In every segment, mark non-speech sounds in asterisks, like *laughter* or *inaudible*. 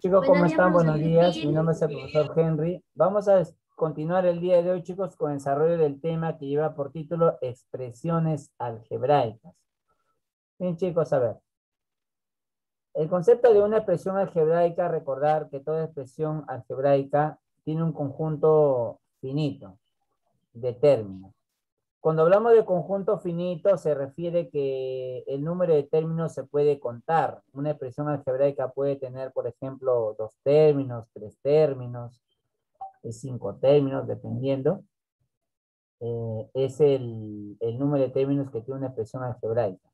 Chicos, ¿cómo están? Buenos días. Mi nombre es el profesor Henry. Vamos a continuar el día de hoy, chicos, con el desarrollo del tema que lleva por título Expresiones algebraicas. Bien, chicos, a ver. El concepto de una expresión algebraica, recordar que toda expresión algebraica tiene un conjunto finito de términos. Cuando hablamos de conjunto finito, se refiere que el número de términos se puede contar. Una expresión algebraica puede tener, por ejemplo, dos términos, tres términos, cinco términos, dependiendo. Eh, es el, el número de términos que tiene una expresión algebraica.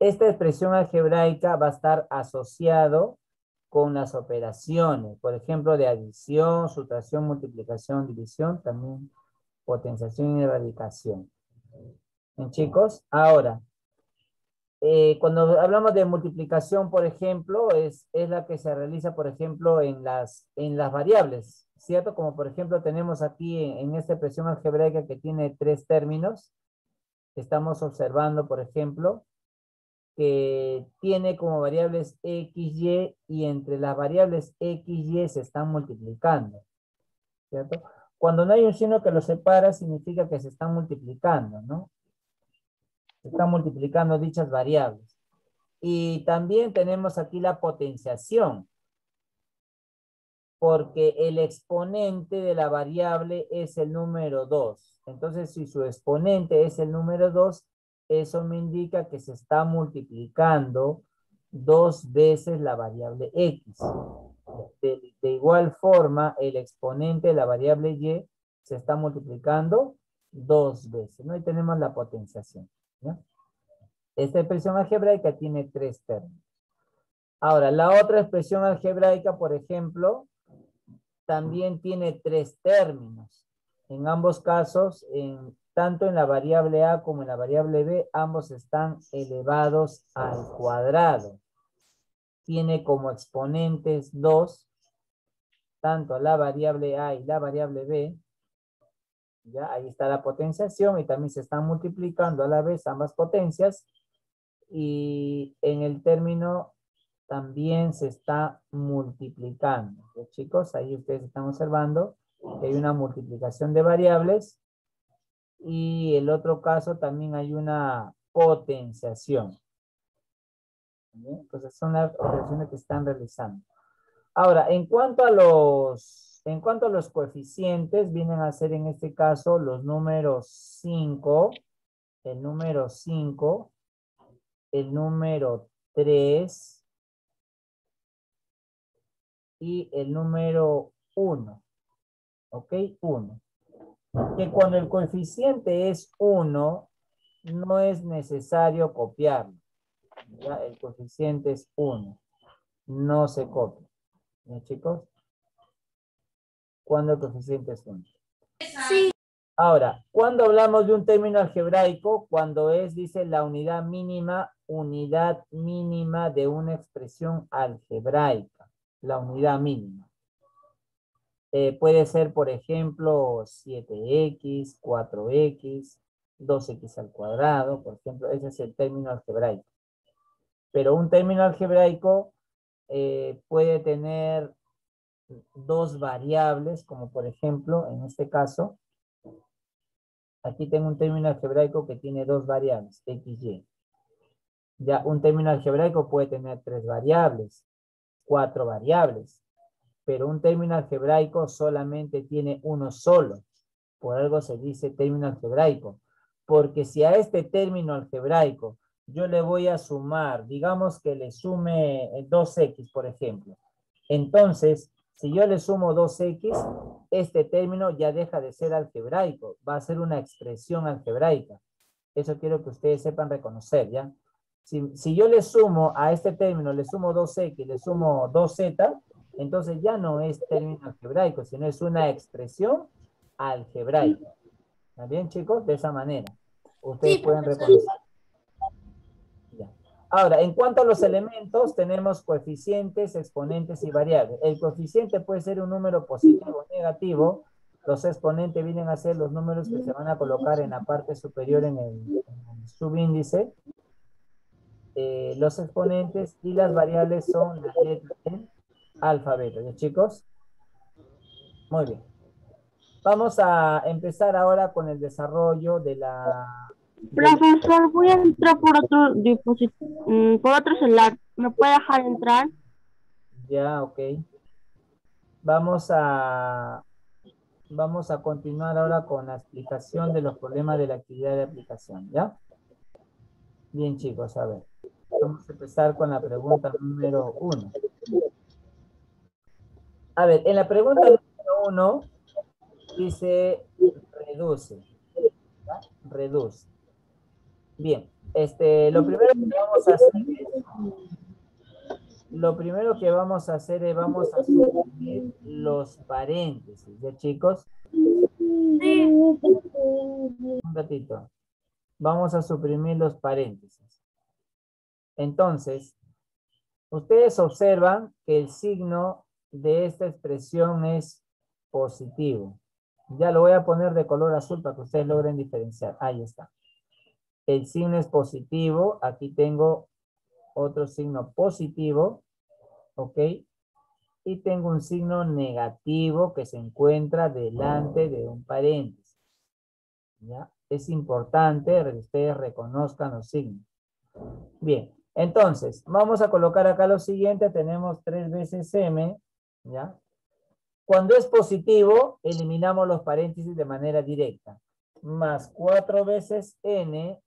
Esta expresión algebraica va a estar asociado con las operaciones, por ejemplo, de adición, sustracción, multiplicación, división, también potenciación y erradicación. ¿En chicos? Ahora, eh, cuando hablamos de multiplicación, por ejemplo, es, es la que se realiza, por ejemplo, en las, en las variables, ¿cierto? Como por ejemplo tenemos aquí en, en esta expresión algebraica que tiene tres términos. Estamos observando, por ejemplo, que tiene como variables x, y, y entre las variables x, y se están multiplicando, ¿cierto? Cuando no hay un signo que los separa, significa que se están multiplicando, ¿no? Se están multiplicando dichas variables. Y también tenemos aquí la potenciación, porque el exponente de la variable es el número 2. Entonces, si su exponente es el número 2, eso me indica que se está multiplicando dos veces la variable x. De, igual forma, el exponente de la variable y se está multiplicando dos veces. ¿no? Ahí tenemos la potenciación. Esta expresión algebraica tiene tres términos. Ahora, la otra expresión algebraica, por ejemplo, también tiene tres términos. En ambos casos, en, tanto en la variable a como en la variable b, ambos están elevados al cuadrado tiene como exponentes 2, tanto la variable A y la variable B. Ya, ahí está la potenciación y también se están multiplicando a la vez ambas potencias. Y en el término también se está multiplicando. chicos, ahí ustedes están observando que hay una multiplicación de variables. Y el otro caso también hay una potenciación. Entonces son las operaciones que están realizando. Ahora, en cuanto a los, en cuanto a los coeficientes, vienen a ser en este caso los números 5, el número 5, el número 3 y el número 1. ¿Ok? 1. Que cuando el coeficiente es 1, no es necesario copiarlo el coeficiente es 1. No se copia. ¿Ya, chicos? ¿Cuándo el coeficiente es 1? Sí. Ahora, cuando hablamos de un término algebraico, cuando es, dice, la unidad mínima, unidad mínima de una expresión algebraica. La unidad mínima. Eh, puede ser, por ejemplo, 7x, 4x, 2x al cuadrado, por ejemplo, ese es el término algebraico. Pero un término algebraico eh, puede tener dos variables, como por ejemplo, en este caso, aquí tengo un término algebraico que tiene dos variables, x, y. Ya un término algebraico puede tener tres variables, cuatro variables, pero un término algebraico solamente tiene uno solo. Por algo se dice término algebraico. Porque si a este término algebraico yo le voy a sumar, digamos que le sume 2x, por ejemplo. Entonces, si yo le sumo 2x, este término ya deja de ser algebraico, va a ser una expresión algebraica. Eso quiero que ustedes sepan reconocer, ¿ya? Si, si yo le sumo a este término, le sumo 2x, le sumo 2z, entonces ya no es término algebraico, sino es una expresión algebraica. ¿Está bien, chicos? De esa manera. Ustedes pueden reconocer. Ahora, en cuanto a los elementos, tenemos coeficientes, exponentes y variables. El coeficiente puede ser un número positivo o negativo. Los exponentes vienen a ser los números que se van a colocar en la parte superior en el, subíndice. Eh, los exponentes y las variables son las letras alfabeto, ¿ya chicos? Muy bien. Vamos a empezar ahora con el desarrollo de la... Profesor, voy a entrar por otro dispositivo, mm, por otro celular. ¿Me puede dejar entrar? Ya, ok. Vamos a, vamos a continuar ahora con la explicación de los problemas de la actividad de aplicación, ¿ya? Bien, chicos, a ver. Vamos a empezar con la pregunta número uno. A ver, en la pregunta número uno dice reduce. Reduce. Bien, este, lo primero que vamos a hacer lo primero que vamos a hacer es vamos a suprimir los paréntesis, ¿ya chicos? Un ratito. Vamos a suprimir los paréntesis. Entonces, ustedes observan que el signo de esta expresión es positivo. Ya lo voy a poner de color azul para que ustedes logren diferenciar. Ahí está. El signo es positivo. Aquí tengo otro signo positivo. ¿Ok? Y tengo un signo negativo que se encuentra delante de un paréntesis. ¿Ya? Es importante que ustedes reconozcan los signos. Bien, entonces, vamos a colocar acá lo siguiente. Tenemos tres veces M ¿ya? Cuando es positivo, eliminamos los paréntesis de manera directa. Más 4 veces n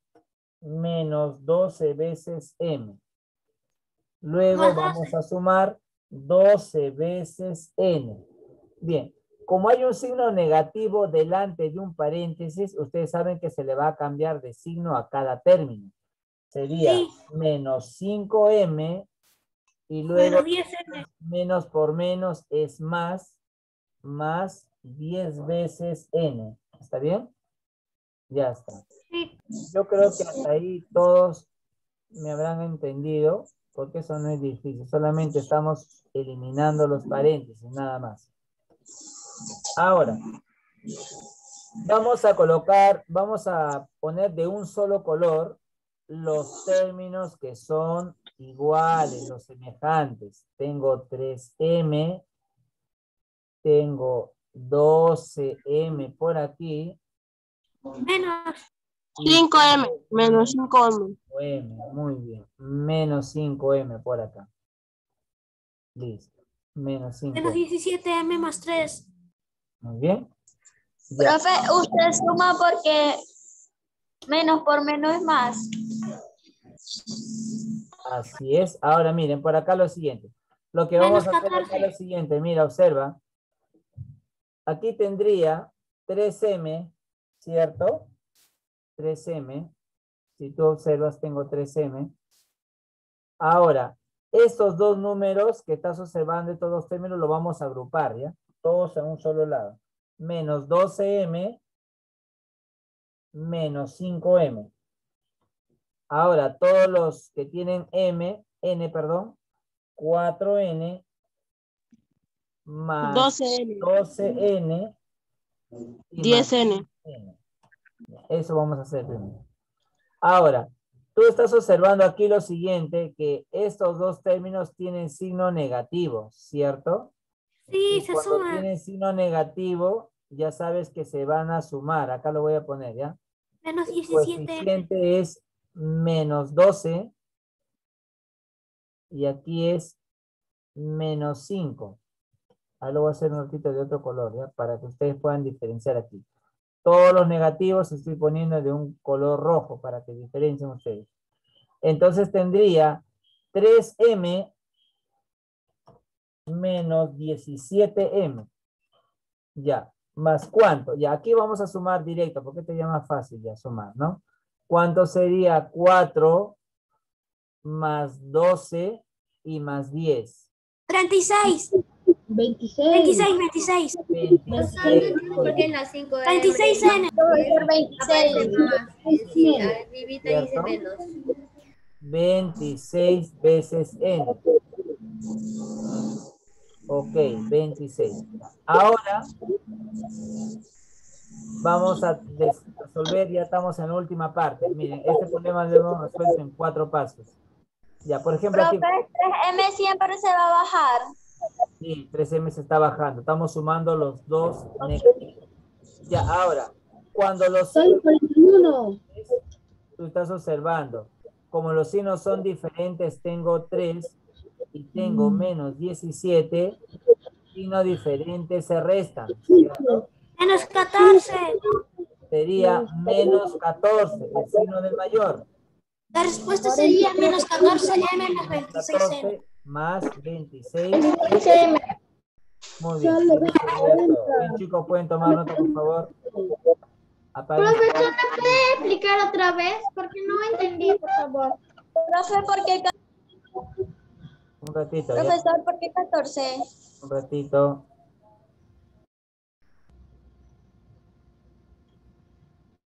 menos 12 veces m. Luego vamos a sumar 12 veces n. Bien, como hay un signo negativo delante de un paréntesis, ustedes saben que se le va a cambiar de signo a cada término. Sería menos 5m y luego menos por menos es más, más 10 veces n. ¿Está bien? Ya está. Yo creo que hasta ahí todos me habrán entendido, porque eso no es difícil. Solamente estamos eliminando los paréntesis, nada más. Ahora, vamos a colocar, vamos a poner de un solo color los términos que son iguales, los semejantes. Tengo 3M, tengo 12M por aquí. Menos 5M, menos 5M. muy bien. Menos 5M por acá. Listo. Menos 5. Menos 17M más 3. Muy bien. Profe, usted suma porque menos por menos es más. Así es. Ahora miren, por acá lo siguiente. Lo que vamos a hacer acá es lo siguiente. Mira, observa. Aquí tendría 3M, ¿cierto? 3M. Si tú observas, tengo 3M. Ahora, estos dos números que estás observando, estos dos términos, lo vamos a agrupar, ¿ya? Todos en un solo lado. Menos 12M menos 5M. Ahora, todos los que tienen M, N, perdón, 4N más 12N, 12N 10N. Eso vamos a hacer primero. Ahora, tú estás observando aquí lo siguiente, que estos dos términos tienen signo negativo, ¿cierto? Sí, se cuando suma. tienen signo negativo, ya sabes que se van a sumar. Acá lo voy a poner, ¿ya? Menos 17. El coeficiente es menos 12 y aquí es menos 5. Ahora lo voy a hacer un ratito de otro color, ¿ya? Para que ustedes puedan diferenciar aquí. Todos los negativos estoy poniendo de un color rojo para que diferencien ustedes. Entonces tendría 3M menos 17M. Ya, más cuánto. Ya, aquí vamos a sumar directo, porque te llama fácil ya sumar, ¿no? ¿Cuánto sería 4 más 12 y más 10? 36. 26. 26, 26. 26. Porque en la 5 de 26 N. Por 26. Sí, arribita dice ¿Cierto? menos. 26 veces n. Ok, 26. Ahora vamos a resolver, ya estamos en la última parte. Miren, este problema lo hemos resuelto en cuatro pasos. Ya, por ejemplo, aquí, Profe, 3M siempre se va a bajar. Sí, 3M se está bajando. Estamos sumando los dos negativos. Ya, ahora, cuando los Soy 41. tú estás observando, como los signos son diferentes, tengo 3 y tengo menos 17, signos diferentes se restan. ¿cierto? Menos 14. Sería menos 14, el signo del mayor. La respuesta sería menos 14M más 26M. 14 más 26. Muy bien. Bien, chicos, pueden tomar nota, por favor. Profesor, ¿me puede explicar otra vez? Porque no entendí, por favor. Profe, ¿por qué, Un ratito, ya. profesor, ¿por qué 14? Un ratito.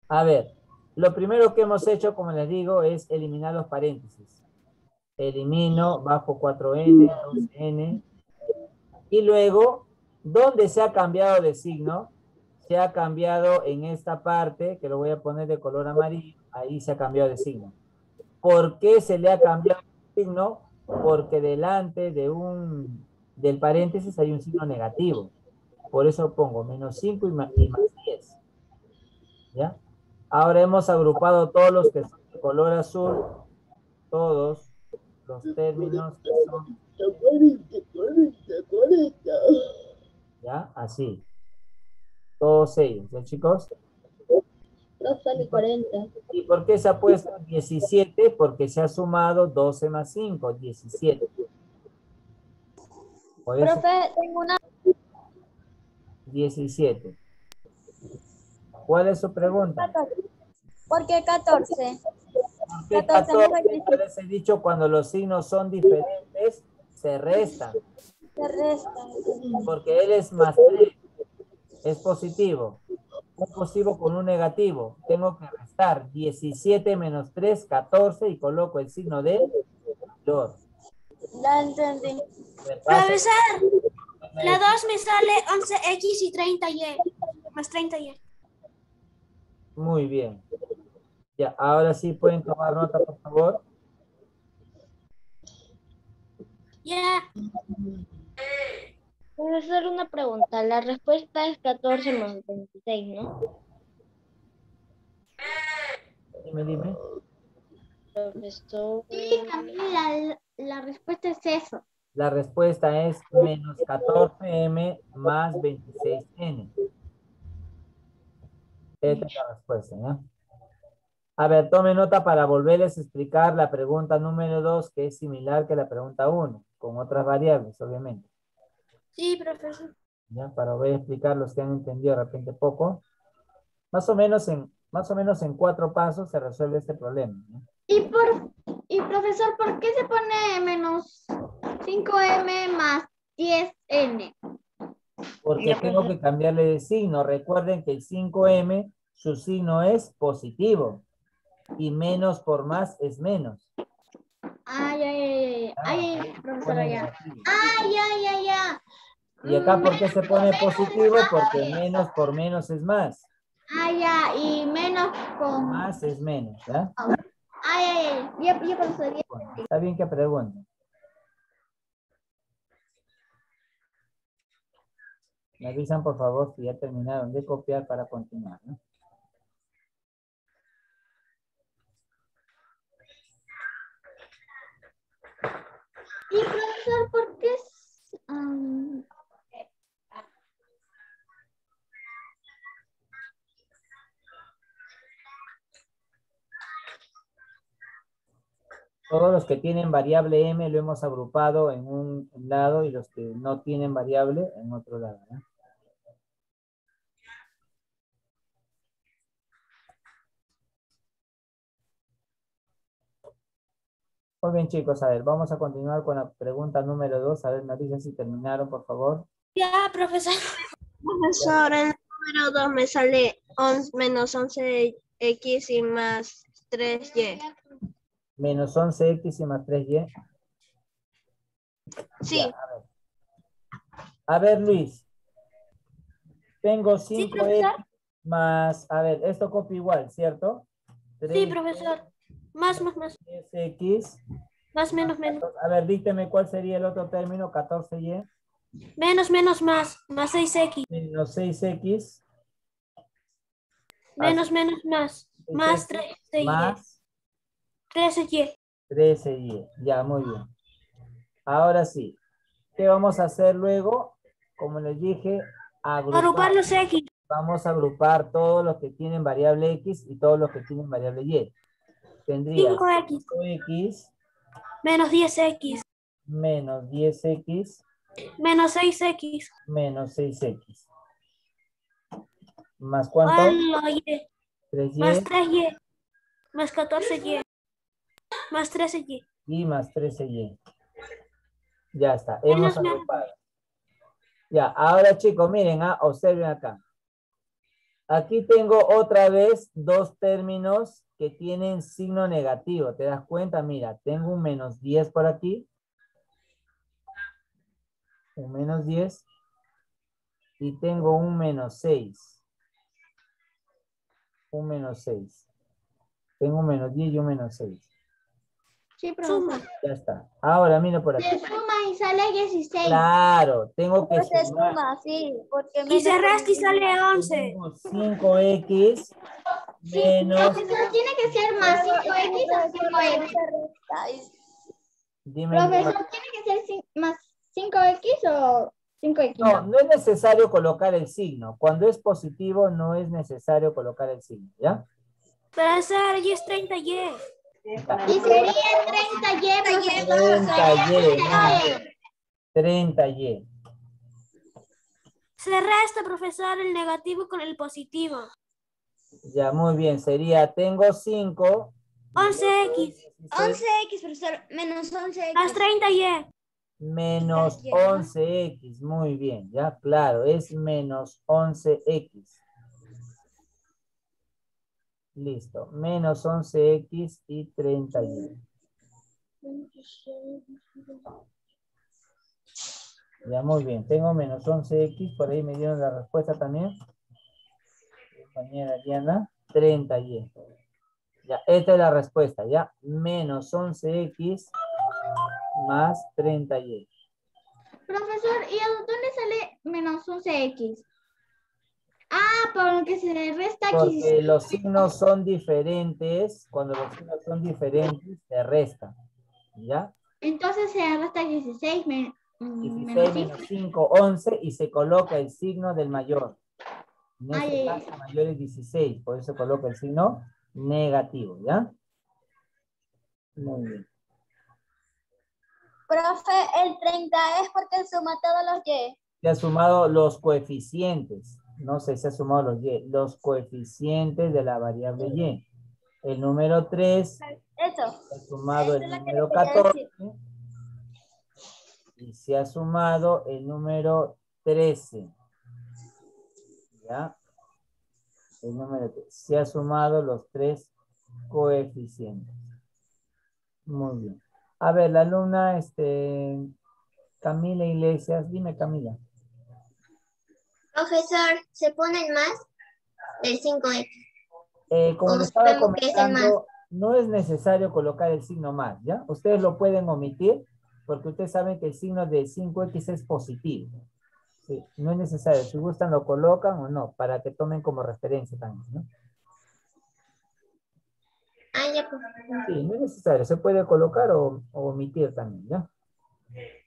A ver, lo primero que hemos hecho, como les digo, es eliminar los paréntesis. Elimino, bajo 4n, 12n. Y luego, ¿dónde se ha cambiado de signo? Se ha cambiado en esta parte, que lo voy a poner de color amarillo. Ahí se ha cambiado de signo. ¿Por qué se le ha cambiado de signo? Porque delante de un, del paréntesis hay un signo negativo. Por eso pongo menos 5 y más, y más 10. ¿Ya? Ahora hemos agrupado todos los que son de color azul, todos los términos que son, ¿ya? Así. Todos ellos, ¿ya chicos? No sale 40. ¿Y por qué se ha puesto 17? Porque se ha sumado 12 más 5, 17. Por eso Profe, tengo una 17. ¿Cuál es su pregunta? 14. ¿Por qué 14? ¿Por qué 14 más 14? Yo les he dicho, cuando los signos son diferentes, se restan. Se resta. Porque él es más 3. Es positivo. Un positivo con un negativo. Tengo que restar 17 menos 3, 14 y coloco el signo de mayor. Ya entendí. Profesor, la 2 me sale 11X y 30Y. Más 30Y. Muy bien. Ya, ahora sí pueden tomar nota, por favor. Ya. Profesor, una pregunta. La respuesta es 14 más 26, ¿no? Dime, dime. Profesor. Sí, Camila, la respuesta es eso. La respuesta es menos 14m más 26n. Esta es la respuesta, ¿ya? A ver, tome nota para volverles a explicar la pregunta número 2, que es similar que la pregunta 1, con otras variables, obviamente. Sí, profesor. ¿Ya? Para volver a explicar los que han entendido de repente poco. Más o menos en, más o menos en cuatro pasos se resuelve este problema. ¿no? Y, por, y profesor, ¿por qué se pone menos 5M más 10N? Porque tengo que cambiarle de signo. Recuerden que el 5M, su signo es positivo. Y menos por más es menos. Ay, ay, ay, Ah, ay, ay, profesora, ya. Ay, ay, ay, ay. Y acá, ¿por qué se pone positivo? Porque menos por menos es más. Ay, ya, y menos con... Más es menos. ¿ya? Ay, ay, ay. Bueno, está bien que pregunten. Me avisan, por favor, si ya terminaron de copiar para continuar. ¿no? Y profesor, ¿por qué es... um, Todos los que tienen variable m lo hemos agrupado en un lado y los que no tienen variable en otro lado. ¿no? Muy bien, chicos, a ver, vamos a continuar con la pregunta número dos. A ver, me avisan si terminaron, por favor. Ya, profesor. *laughs* Profesor, el número 2 me sale 11 menos 11x y más 3y. Menos 11x y más 3y. Sí, Ya, a ver. A ver, Luis. Tengo 5x profesor. más, a ver, esto copia igual, ¿cierto? Sí, 3 profesor. Más, más, más. x. Más, menos, menos. A ver, dícteme cuál sería el otro término, 14y. Menos, menos, más. Más 6X. Menos 6X. Menos, menos, más. Más 6X 13Y. Más 13Y. 13Y. Ya, muy bien. Ahora sí. ¿Qué vamos a hacer luego? Como les dije, agrupar. Agrupar los X. Vamos a agrupar todos los que tienen variable X y todos los que tienen variable Y. Tendría 5X. 5X Menos 10X. menos 10X Menos 6X. menos 6X. ¿Más cuánto? Más lo Y. 3Y Más 3Y. Más 14Y. Más 13Y. y más 13Y. Ya está, hemos Menos, menos. agrupado. Ya, ahora chicos, miren, ah, observen acá. Aquí tengo otra vez dos términos que tienen signo negativo. ¿Te das cuenta? Mira, tengo un menos 10 por aquí. Un menos 10. Y tengo un menos 6. Un menos 6. Tengo un menos 10 y un menos 6. Sí, profesor. Ya está. Ahora mira por aquí. Se suma y sale 16. Claro, tengo que Pero se sumar. suma, sí, porque Y resta y sale 11. Tengo 5x menos. Profesor, tiene que ser más 5X o 5X. Ay, Dime. Profesor, tiene que ser más 5X o 5X. No, no es necesario colocar el signo. Cuando es positivo, no es necesario colocar el signo, ¿ya? Profesor, y es 30Y. Y sería 30Y, profesor. 30y, Sería 30y. Se resta, profesor, el negativo con el positivo. Ya, muy bien. Sería, tengo 5. 11X. 11X, profesor, menos 11X. Más 30Y. Menos Ya. 11x. Muy bien, ya, claro, es menos 11x. Listo, menos 11x y 30y. Ya, muy bien. Tengo menos 11x, por ahí me dieron la respuesta también. Compañera Diana, 30y. Ya, esta es la respuesta, ya. Menos 11x más 30y. Profesor, ¿y a dónde sale menos 11X? Ah, porque se le resta Porque X. los signos son diferentes, cuando los signos son diferentes, se restan. ¿Ya? Entonces se resta 16 men- mm, 16 menos 5. menos 5, 11, y se coloca el signo del mayor. Este Ay, mayor es 16, por eso coloca el signo negativo, ¿ya? Muy bien. Profe, el 30 es porque suma todos los Y. Se ha sumado los coeficientes, no sé, se ha sumado los y, los coeficientes de la variable y. El número 3 Eso. se ha sumado Eso el número le quería 14 y se ha sumado el número 13. ¿Ya? El número 3. Se ha sumado los tres coeficientes. Muy bien. A ver, la alumna, este, Camila Iglesias, dime Camila. Profesor, ¿se ponen más del 5X? Eh, como estaba comentando, no es necesario colocar el signo más, ¿ya? Ustedes lo pueden omitir porque ustedes saben que el signo de 5x es positivo. Sí, no es necesario. Si gustan lo colocan o no, para que tomen como referencia también, ¿no? Ah, ya, pues. Sí, no es necesario. Se puede colocar o, o omitir también, ¿ya?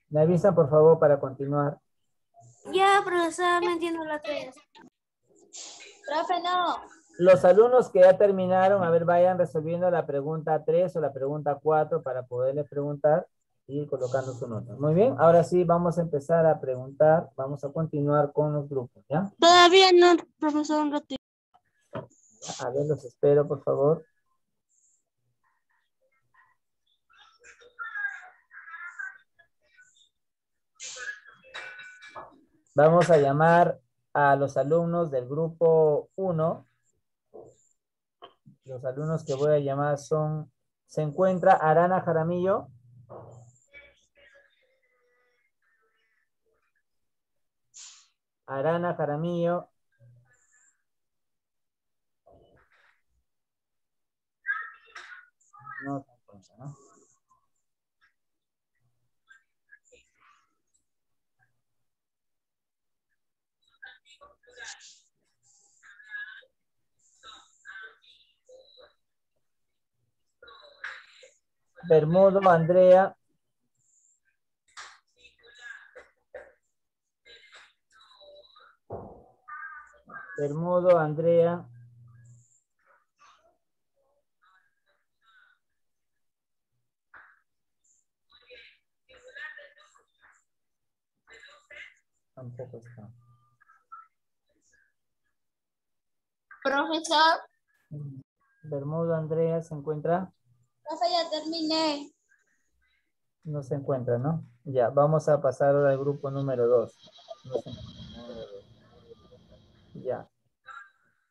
Me avisan, por favor, para continuar. Ya, profesor, no entiendo la 3. Profe, no. Los alumnos que ya terminaron, a ver, vayan resolviendo la pregunta 3 o la pregunta 4 para poderles preguntar ir colocando su nota. Muy bien, ahora sí vamos a empezar a preguntar, vamos a continuar con los grupos, ¿ya? Todavía no, profesor, un ratito. A ver, los espero, por favor. Vamos a llamar a los alumnos del grupo 1. Los alumnos que voy a llamar son, se encuentra Arana Jaramillo. Arana Jaramillo. No. Bermudo, Andrea. Bermudo, Andrea. Tampoco está. Profesor, Bermudo, Andrea, ¿se encuentra? profe, ya terminé. No se encuentra, ¿no? Ya, vamos a pasar ahora al grupo número dos. No se encuentra. Ya.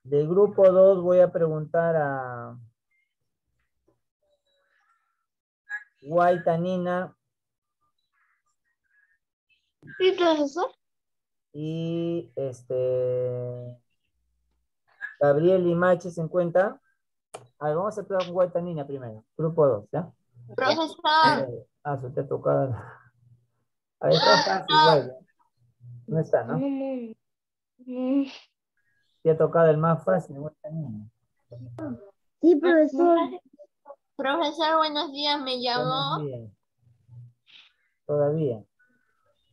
Del grupo 2 voy a preguntar a Guaitanina Sí, profesor. y este Gabriel Limache se encuentra. A ver, vamos a empezar con Guaitanina primero. Grupo 2, ¿ya? Profesor, Ah, se te ha tocado. Ahí está fácil, igual, ¿ya? No está, ¿no? Mm, Te ha tocado el más fácil, Guaitanina. Sí, profesor. profesor, buenos días, me días. Todavía.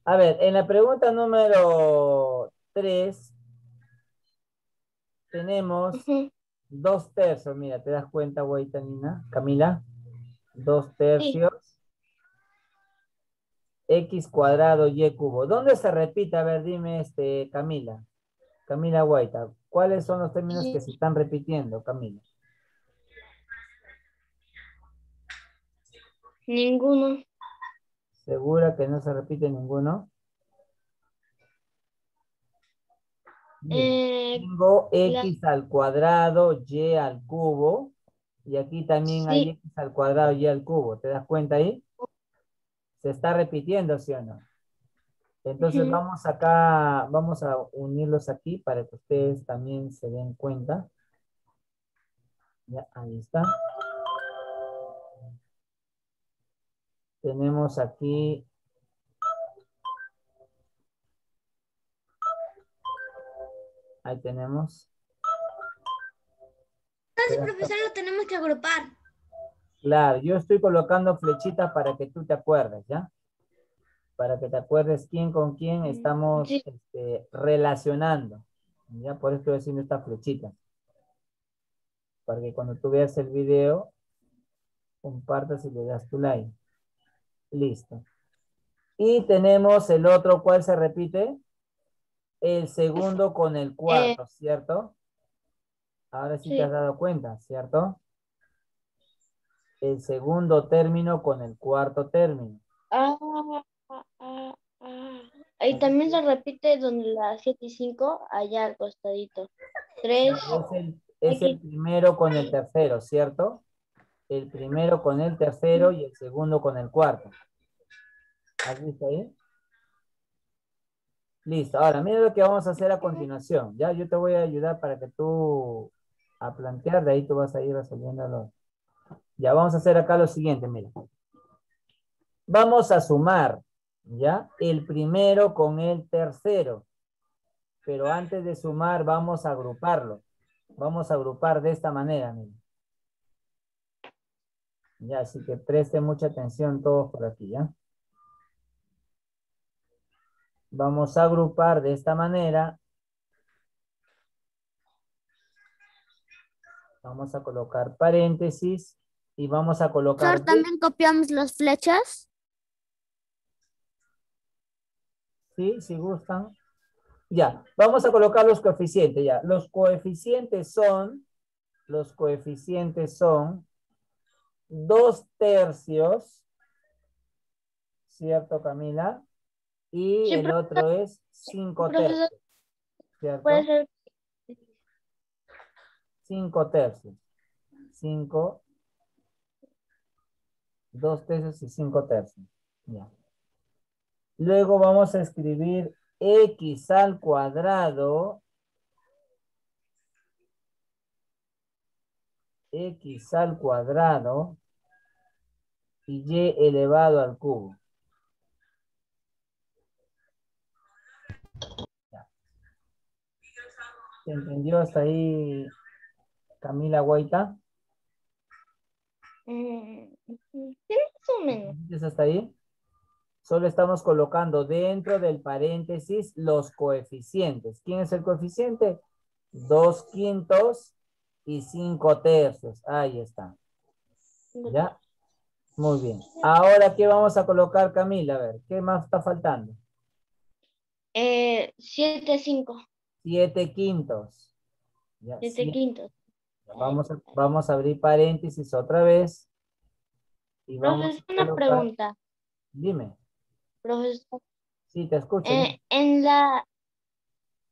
A ver, en la pregunta número 3 tenemos dos tercios. Mira, ¿te das cuenta, Guaitanina? Camila. Dos tercios. X cuadrado Y cubo. ¿Dónde se repite? A ver, dime, este, Camila. Camila Guaita. ¿Cuáles son los términos que se están repitiendo, Camila? Ninguno. ¿Segura que no se repite ninguno? Eh, Tengo la- x al cuadrado, y al cubo. Y aquí también hay x al cuadrado, y al cubo. ¿Te das cuenta ahí? Se está repitiendo, ¿sí o no? Entonces vamos acá, vamos a unirlos aquí para que ustedes también se den cuenta. Ya, ahí está. Tenemos aquí Ahí tenemos. Entonces, profesor, lo tenemos que agrupar. Claro, yo estoy colocando flechitas para que tú te acuerdes, ¿ya? Para que te acuerdes quién con quién estamos sí. este, relacionando. ¿Ya? Por eso estoy haciendo esta flechita. Para que cuando tú veas el video, compartas y le das tu like. Listo. Y tenemos el otro, ¿cuál se repite? El segundo con el cuarto, ¿cierto? Ahora sí, Sí. te has dado cuenta, ¿cierto? El segundo término con el cuarto término. ah. Ahí también se repite donde las 7 y 5, allá al costadito. 3. Es el, es el primero con el tercero, ¿cierto? El primero con el tercero y el segundo con el cuarto. ¿Has visto ahí? Listo. Ahora, mira lo que vamos a hacer a continuación. Ya, yo te voy a ayudar para que tú a plantear, de ahí tú vas a ir resolviéndolo. Ya, vamos a hacer acá lo siguiente, mira. Vamos a sumar, ¿ya? El primero con el tercero. Pero antes de sumar, vamos a agruparlo. Vamos a agrupar de esta manera, mira. Ya, así que preste mucha atención todos por aquí, ¿ya? Vamos a agrupar de esta manera. Vamos a colocar paréntesis y vamos a colocar... También copiamos las flechas. Sí, si gustan. Ya, vamos a colocar los coeficientes, ya. Los coeficientes son, los coeficientes son dos tercios, ¿cierto, Camila? Y Sí, el otro es cinco tercios, ¿cierto? Puede ser. Cinco tercios. Cinco. Dos tercios y cinco tercios. Ya. Luego vamos a escribir x al cuadrado. x al cuadrado y y elevado al cubo. ¿Se entendió hasta ahí, Camila Guaita? Mm, sí, más o menos. ¿Entiendes hasta ahí? Solo estamos colocando dentro del paréntesis los coeficientes. ¿Quién es el coeficiente? Dos quintos y cinco tercios. Ahí está. ¿Ya? Muy bien. Ahora, ¿qué vamos a colocar, Camila? A ver, ¿qué más está faltando? Eh, siete, cinco. Siete quintos. Ya, Siete quintos. Vamos a, vamos a abrir paréntesis otra vez. Y vamos a una colocar- pregunta. Dime. Profesor, Sí, te escucho. eh, en la,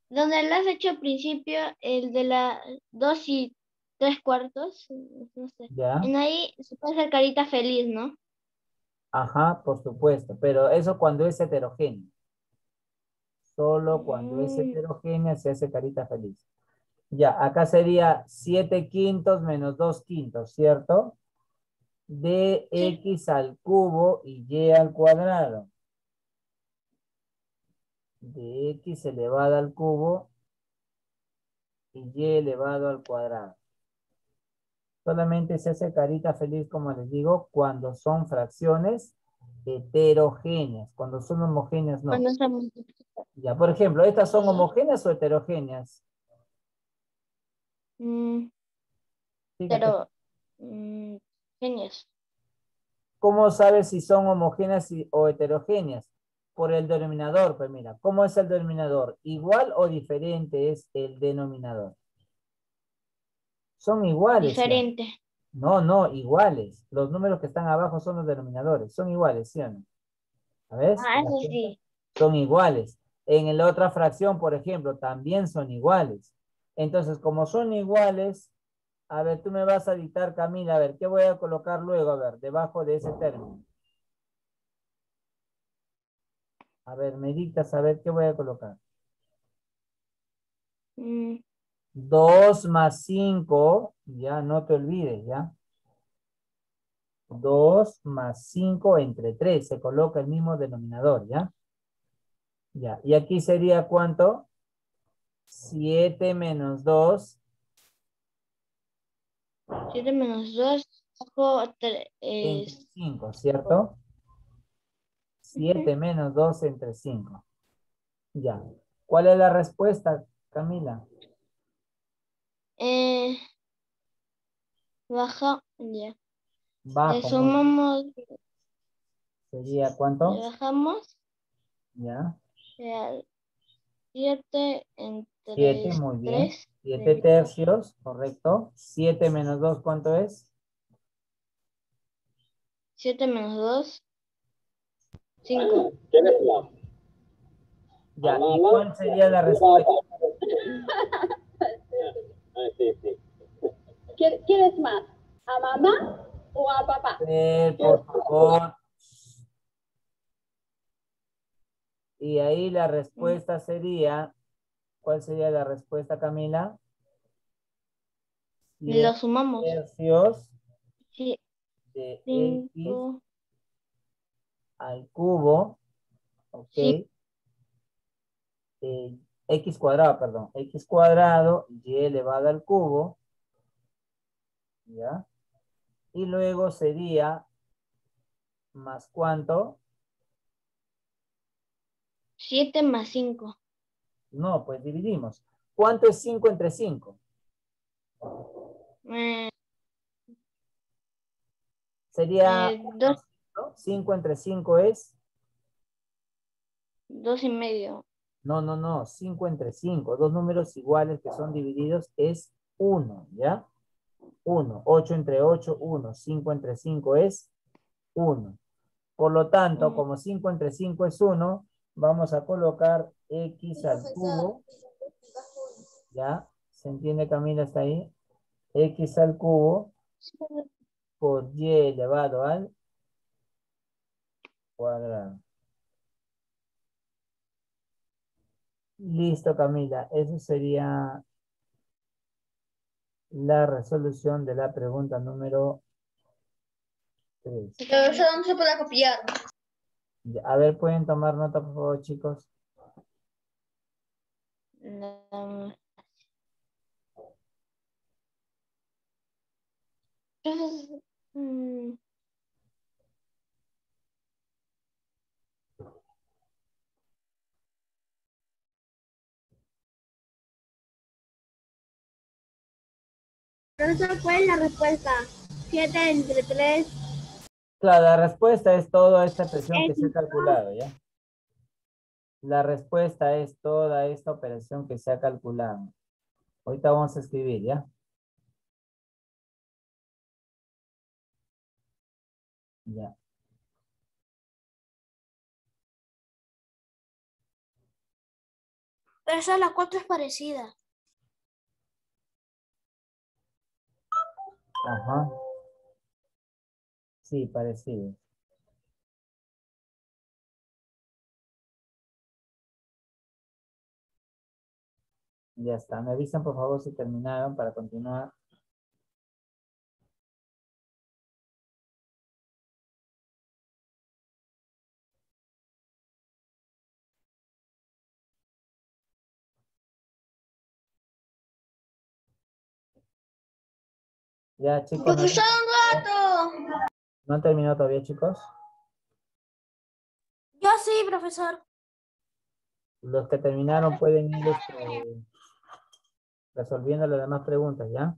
donde lo has hecho al principio, el de la dos y tres cuartos, no sé. Ya. En ahí se puede hacer carita feliz, ¿no? Ajá, por supuesto. Pero eso cuando es heterogéneo. Solo cuando es Mm. heterogénea se hace carita feliz. Ya, acá sería 7 quintos menos 2 quintos, ¿cierto? De Sí. x al cubo y y al cuadrado. De x elevado al cubo y y elevado al cuadrado. Solamente se hace carita feliz, como les digo, cuando son fracciones heterogéneas. Cuando son homogéneas, no. Cuando estamos- Ya, por ejemplo, ¿estas son homogéneas o heterogéneas? Mm, pero, mm, genios. ¿Cómo sabes si son homogéneas y- o heterogéneas? Por el denominador, pues mira, ¿cómo es el denominador? ¿Igual o diferente es el denominador? Son iguales. Diferente. No, no, iguales. Los números que están abajo son los denominadores. Son iguales, ¿sí o no? ¿A ver? Ah, eso sí. Son iguales. En la otra fracción, por ejemplo, también son iguales. Entonces, como son iguales, a ver, tú me vas a dictar, Camila, a ver, ¿qué voy a colocar luego? A ver, debajo de ese término. A ver, me dictas, a ver, ¿qué voy a colocar? Mm, 2 más 5, ya no te olvides, ¿ya? 2 más 5 entre 3, se coloca el mismo denominador, ¿ya? Ya, y aquí sería ¿cuánto? 7 menos 2, siete menos dos, bajo tre- entre es 5, ¿cierto? 7 menos 2 entre 5. Ya. ¿Cuál es la respuesta, Camila? eh, baja, ya. Bajo. Bien. sumamos, ¿Sería cuánto? bajamos, Ya. ya, siete entre 7, muy bien. tres, 7 tercios, correcto. 7 menos 2, ¿cuánto es? siete menos dos, cinco. Ya, ¿y cuál sería la respuesta? *laughs* ¿Quién quién es más? ¿A mamá o a papá? Eh, por favor. Y ahí la respuesta sería, ¿cuál sería la respuesta, Camila? Lo sumamos, tercios sí, de x cinco, al cubo, ¿ok? Sí. Eh, x cuadrado, perdón, x cuadrado, y elevado al cubo, ¿ya? Y luego sería, ¿más cuánto? siete más cinco, No, pues dividimos. ¿Cuánto es 5 entre 5? eh, Sería, eh, 5 entre 5 es, dos y medio, no, no, no, 5 entre 5, dos números iguales que son divididos es 1, ¿ya? 1, 8 entre 8, 1, 5 entre 5 es 1. Por lo tanto, Mm. como 5 entre 5 es 1, vamos a colocar x al cubo, ¿ya? ¿Se entiende Camila hasta ahí? x al cubo por y elevado al cuadrado. Listo, Camila. Eso sería la resolución de la pregunta número 3. No se puede copiar. A ver, ¿pueden tomar nota, por favor, chicos? No. Mm, Profesor, ¿cuál es la respuesta? 7 entre 3. Claro, la respuesta es toda esta expresión que se ha calculado, ¿ya? La respuesta es toda esta operación que se ha calculado. Ahorita vamos a escribir, ¿ya? Ya. Profesor, la 4 es parecida. Ajá. Sí, parecido. Ya está. Me avisan por favor si terminaron para continuar. Ya, chicos. ¿no- Profesor, un rato. ¿No han terminado todavía, chicos? Yo sí, profesor. Los que terminaron pueden ir este, resolviendo las demás preguntas, ¿ya?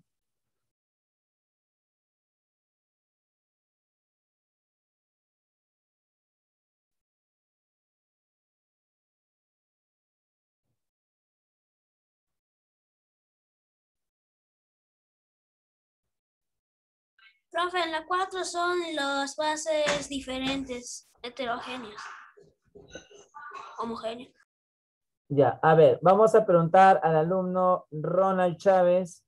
Profe, en la 4 son las bases diferentes, heterogéneas. Homogéneas. Ya, a ver, vamos a preguntar al alumno Ronald Chávez.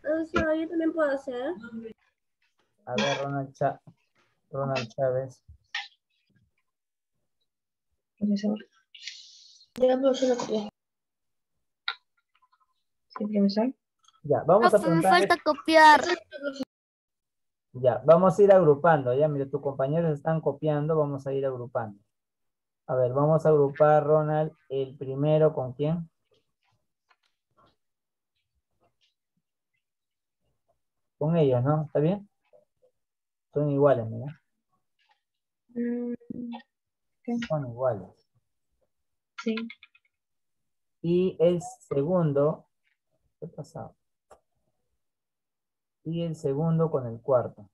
Profesor, yo también puedo hacer. A ver, Ronald, Cha- Ronald Chávez. Profesor. Ya, profesor, ya. Sí, profesor. Ya, vamos a preguntar. copiar. Ya, vamos a ir agrupando, ya, mire, tus compañeros están copiando, vamos a ir agrupando. A ver, vamos a agrupar, Ronald, el primero con quién? Con ellos, ¿no? ¿Está bien? Son iguales, mira. Mm, Son iguales. sí. Y el segundo, ¿qué pasado? Y el segundo con el cuarto.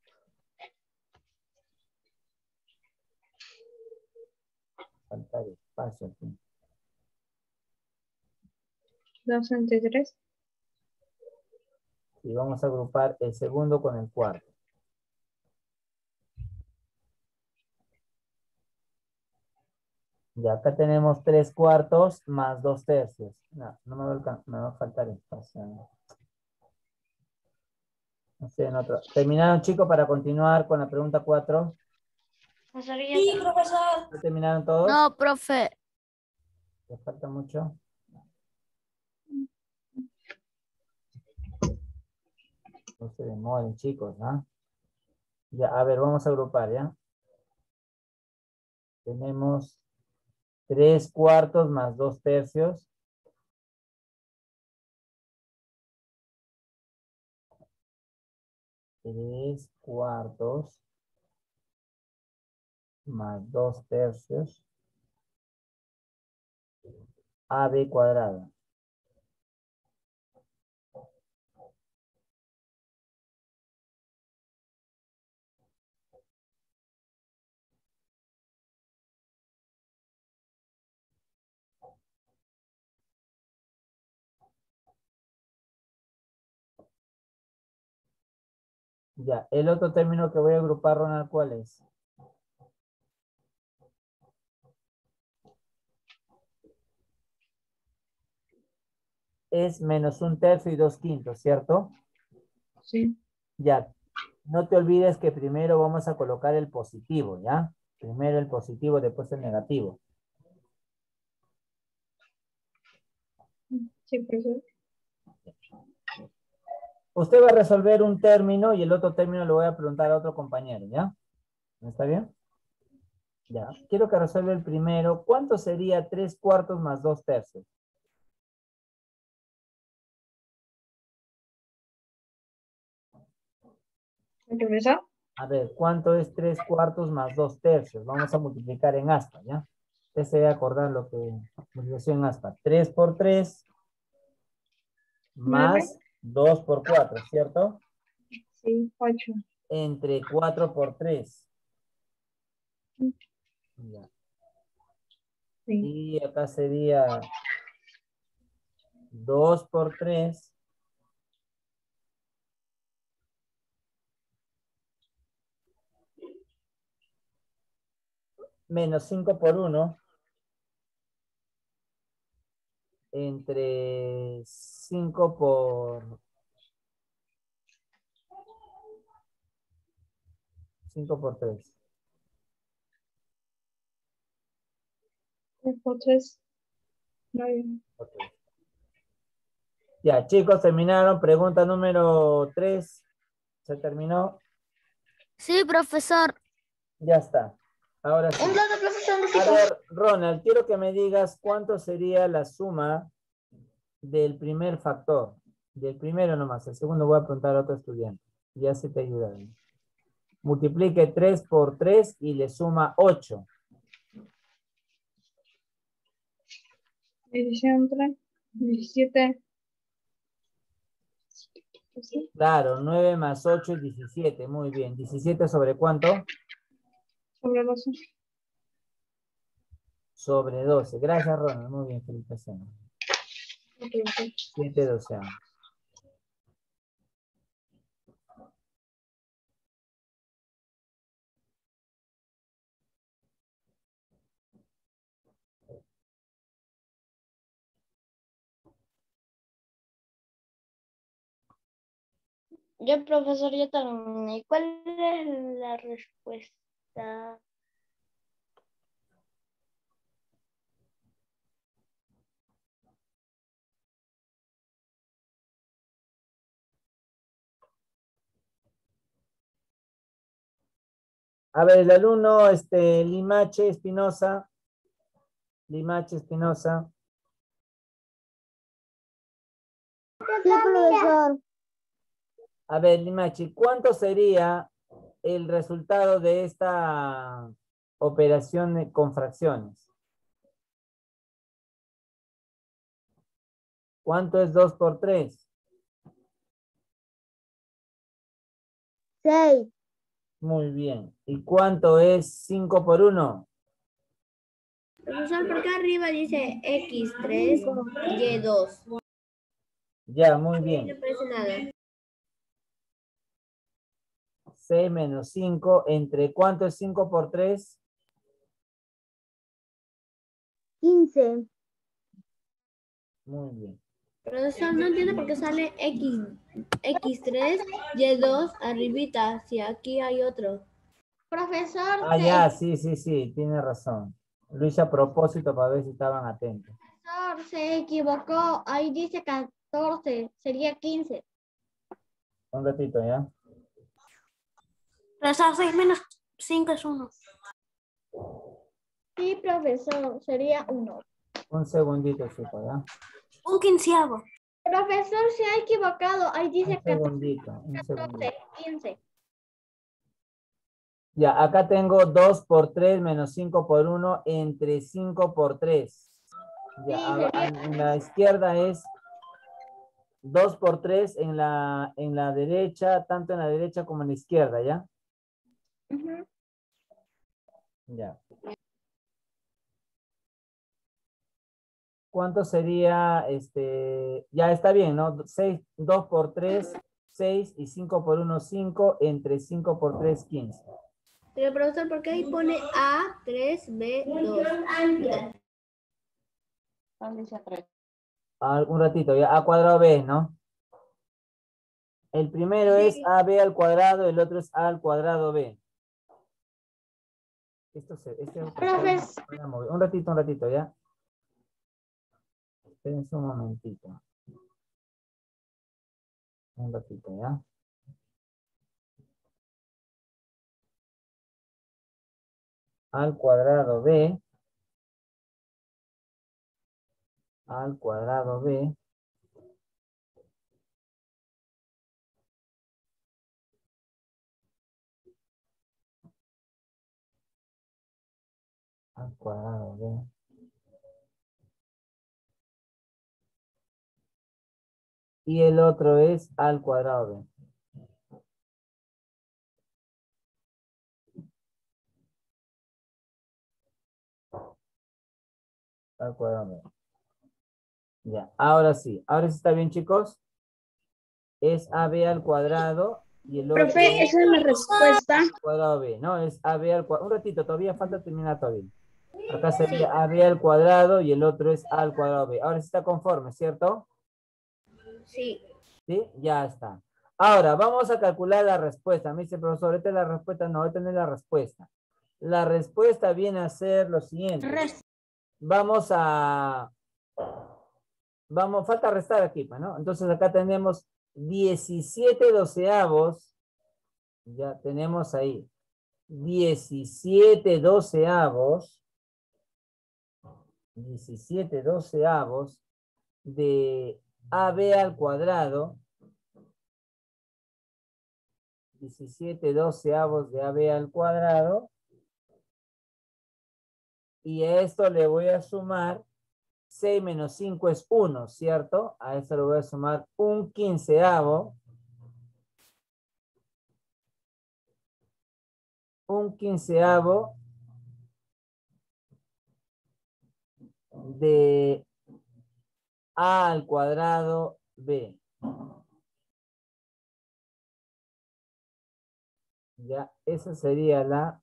Falta de espacio aquí. Dos entre tres. Y vamos a agrupar el segundo con el cuarto. Y acá tenemos tres cuartos más dos tercios. No, no me va a, alcan- me va a faltar espacio. No en otro. ¿Terminaron, chicos, para continuar con la pregunta cuatro? Profesor, ya Sí, está. profesor. ¿Ya terminaron todos? No, profe. ¿Les falta mucho? No se demoren, chicos, ¿ah? Ya, a ver, vamos a agrupar, ¿ya? Tenemos tres cuartos más dos tercios. Tres cuartos más dos tercios. AB cuadrada. Ya, el otro término que voy a agrupar, Ronald, ¿cuál es? Es menos un tercio y dos quintos, ¿cierto? Sí. Ya, no te olvides que primero vamos a colocar el positivo, ¿ya? Primero el positivo, después el negativo. Sí, profesor. Usted va a resolver un término y el otro término lo voy a preguntar a otro compañero, ¿ya? ¿No está bien? Ya. Quiero que resuelva el primero. ¿Cuánto sería tres cuartos más dos tercios? ¿El profesor? A ver, ¿cuánto es tres cuartos más dos tercios? Vamos a multiplicar en aspa, ¿ya? Usted se debe acordar lo que multiplicación en aspa. 3 por 3 más 2 por 4, ¿cierto? Sí, 8. Entre 4 por 3. Ya. Sí. Y acá sería 2 por 3. Menos 5 por 1. Entre 5 por... 5 por 3. 3 por 3. 9. Ok. Ya, chicos, terminaron. Pregunta número 3. ¿Se terminó? Sí, profesor. Ya está. Ahora sí. A ver, Ronald, quiero que me digas cuánto sería la suma del primer factor. Del primero nomás. El segundo voy a preguntar a otro estudiante. Ya se te ayudaron. Multiplique 3 por 3 y le suma 8. División 3. 17. ¿Sí? Claro, 9 más 8 es 17. Muy bien. ¿17 sobre cuánto? Sobre 12. Sobre 12. Gracias, Ronald. Muy bien, felicitaciones. Ok, ok. 7 12. Yo, profesor, ya terminé. ¿Cuál es la respuesta? A ver, el alumno este, Limache Espinosa. Limache Espinosa. A ver, Limache, ¿cuánto sería el resultado de esta operación con fracciones? ¿Cuánto es 2 por 3? 6. Muy bien. ¿Y cuánto es 5 por 1? Profesor, ¿por qué arriba dice X3, Y2? Ya, muy bien. No parece nada. 6 menos 5. ¿Entre cuánto es 5 por 3? 15. Muy bien. Profesor, no entiendo por qué sale X, X3, Y2 arribita, si aquí hay otro. Profesor, Ah, ya, sí, sí, sí, tiene razón. Lo hice a propósito para ver si estaban atentos. profesor, se equivocó. Ahí dice 14, sería 15. Un ratito, ¿ya? Profesor, 6 menos 5 es 1. Sí, profesor, sería 1. Un segundito, chicos, ¿ya? Un quinceavo. Profesor, se ha equivocado. Ahí dice Un segundito, un 14, segundito. 15. Ya, acá tengo 2 por 3 menos 5 por 1 entre 5 por 3. Ya, Sí, a- en la izquierda es 2 por 3 en la, en la derecha, tanto en la derecha como en la izquierda, ¿ya? Ujú. Ya. ¿Cuánto sería, este, ya está bien, ¿no? 6, 2 por 3, 6 y 5 por 1, 5, entre 5 por 3, 15. Pero profesor, ¿por qué ahí pone A3B2? Ah, un ratito, ya, a cuadrado b, ¿no? El primero es ab al cuadrado, el otro es a al cuadrado b. Esto se, este Profes-. Un ratito, un ratito, ¿ya? Espérense un momentito. Un ratito, ¿ya? Al cuadrado b. Al cuadrado b. al cuadrado b Y el otro es al cuadrado b. Al cuadrado b. Ya, ahora sí. Ahora sí está bien, chicos. Es AB al cuadrado y el otro Profe, es esa es la respuesta. al cuadrado B. No, es AB al cuadrado. Un ratito, todavía falta terminar todavía. Acá sería AB al cuadrado y el otro es A al cuadrado B. Ahora sí está conforme, ¿cierto? Sí. ¿Sí? Ya está. Ahora, vamos a calcular la respuesta. Me dice, profesor, esta es la respuesta. No, esta no es la respuesta. La respuesta viene a ser lo siguiente. Vamos a... Vamos, falta restar aquí, pues, ¿no? Entonces acá tenemos 17 doceavos. Ya tenemos ahí. 17 doceavos. 17 doceavos de AB al cuadrado. 17 doceavos de AB al cuadrado. Y a esto le voy a sumar 6 menos 5 es 1, ¿cierto? A esto le voy a sumar un quinceavo. Un quinceavo de A al cuadrado B. Ya, esa sería la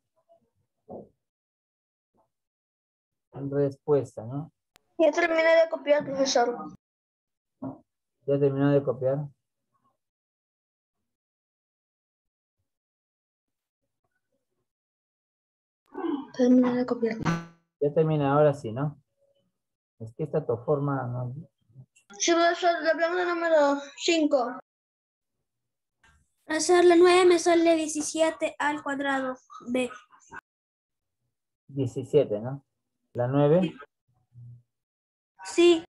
respuesta, ¿no? Ya terminé de copiar, profesor. ¿Ya terminó de copiar? Terminé de copiar. Ya termina, ahora sí, ¿no? Es que esta tu forma, ¿no? Sí, profesor, la pregunta número 5. Para hacer la 9 me sale 17 al cuadrado B. 17, ¿no? La 9. Sí,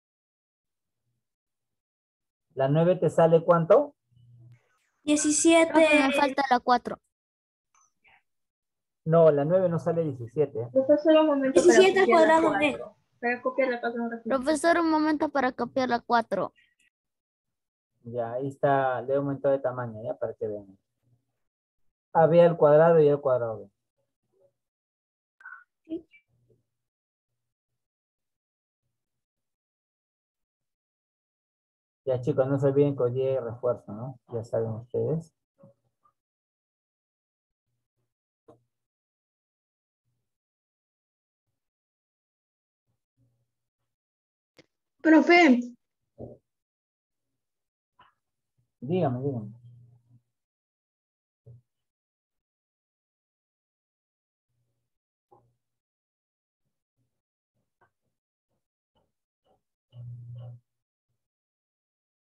¿La 9 te sale cuánto? 17. me falta la 4. No, la 9 no sale 17. ¿eh? Profesor, un momento. para 17 al cuadrado B. Para copiar la cosa un ratito. Profesor, un momento para copiar la 4. Ya, ahí está, le he aumentado de tamaño, ya, para que vean. AB al cuadrado y al cuadrado. Ya chicos, no se olviden que hoy refuerzo, ¿no? Ya saben ustedes. Profe, Dígame, dígame.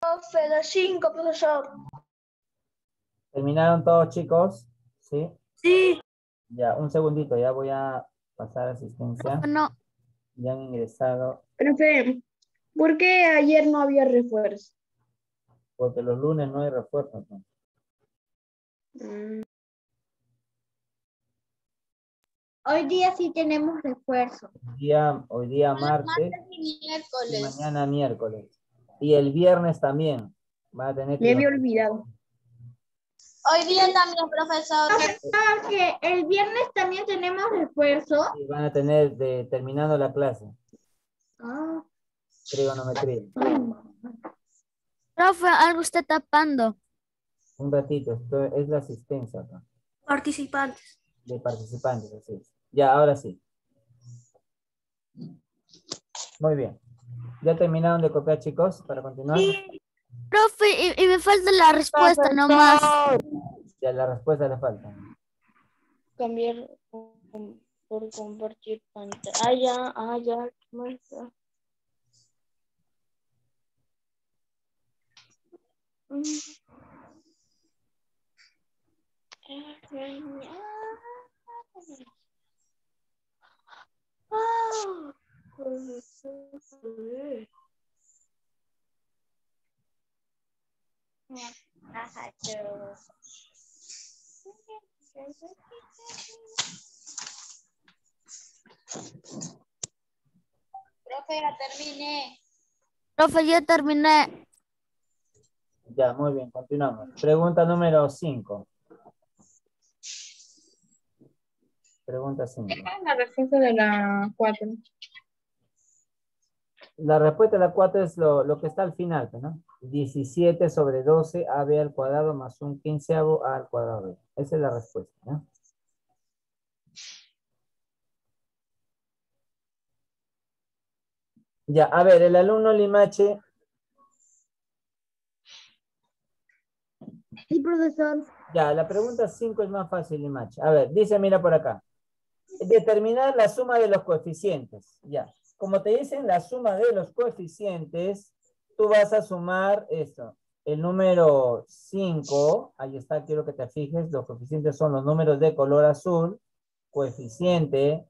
Profe, la 5, profesor. ¿Terminaron todos, chicos? ¿Sí? Sí, Ya, un segundito, ya voy a pasar asistencia. No, Ya han ingresado, profe, ¿por qué ayer no había refuerzo? porque los lunes no hay refuerzo. ¿no? Mm, Hoy día sí tenemos refuerzo. Hoy día, hoy día martes y mañana miércoles. Y el viernes también. Va a tener Me había que... olvidado. Hoy día también, profesor. que el viernes también tenemos refuerzo. y van a tener de, terminando la clase. Ah. Trigonometría. profe, algo está tapando. Un ratito, esto es la asistencia acá, participantes. de participantes, así es. Ya, ahora sí. Muy bien. ¿Ya terminaron de copiar, chicos, para continuar? Profe, y, y me falta la respuesta nomás. Ya, la respuesta le falta. Cambiar por compartir pantalla. Ah, ya, ah, ya. Profe, ya terminé. Profe, ya terminé. Ya, muy bien, continuamos. Pregunta número 5. Pregunta 5. La respuesta de la 4. La respuesta de la 4 es lo, lo que está al final, pues, ¿no? 17 sobre 12 AB al cuadrado más un quinceavo A al cuadrado. Esa es la respuesta, ¿no? Ya, a ver, el alumno Limache. Sí, profesor. Ya, la pregunta 5 es más fácil, Limache. A ver, dice, mira por acá. Determinar la suma de los coeficientes. Ya. Como te dicen la suma de los coeficientes, tú vas a sumar esto. El número 5, ahí está, quiero que te fijes, los coeficientes son los números de color azul, coeficiente,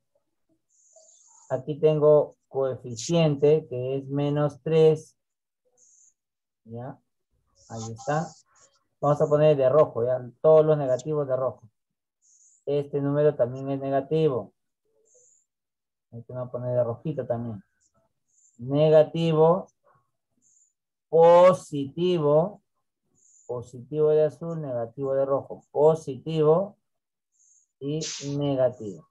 aquí tengo coeficiente, que es menos 3, ya, ahí está. Vamos a poner de rojo, ya, todos los negativos de rojo. Este número también es negativo. Este vamos a poner de rojito también. Negativo, positivo, positivo de azul, negativo de rojo, positivo y negativo.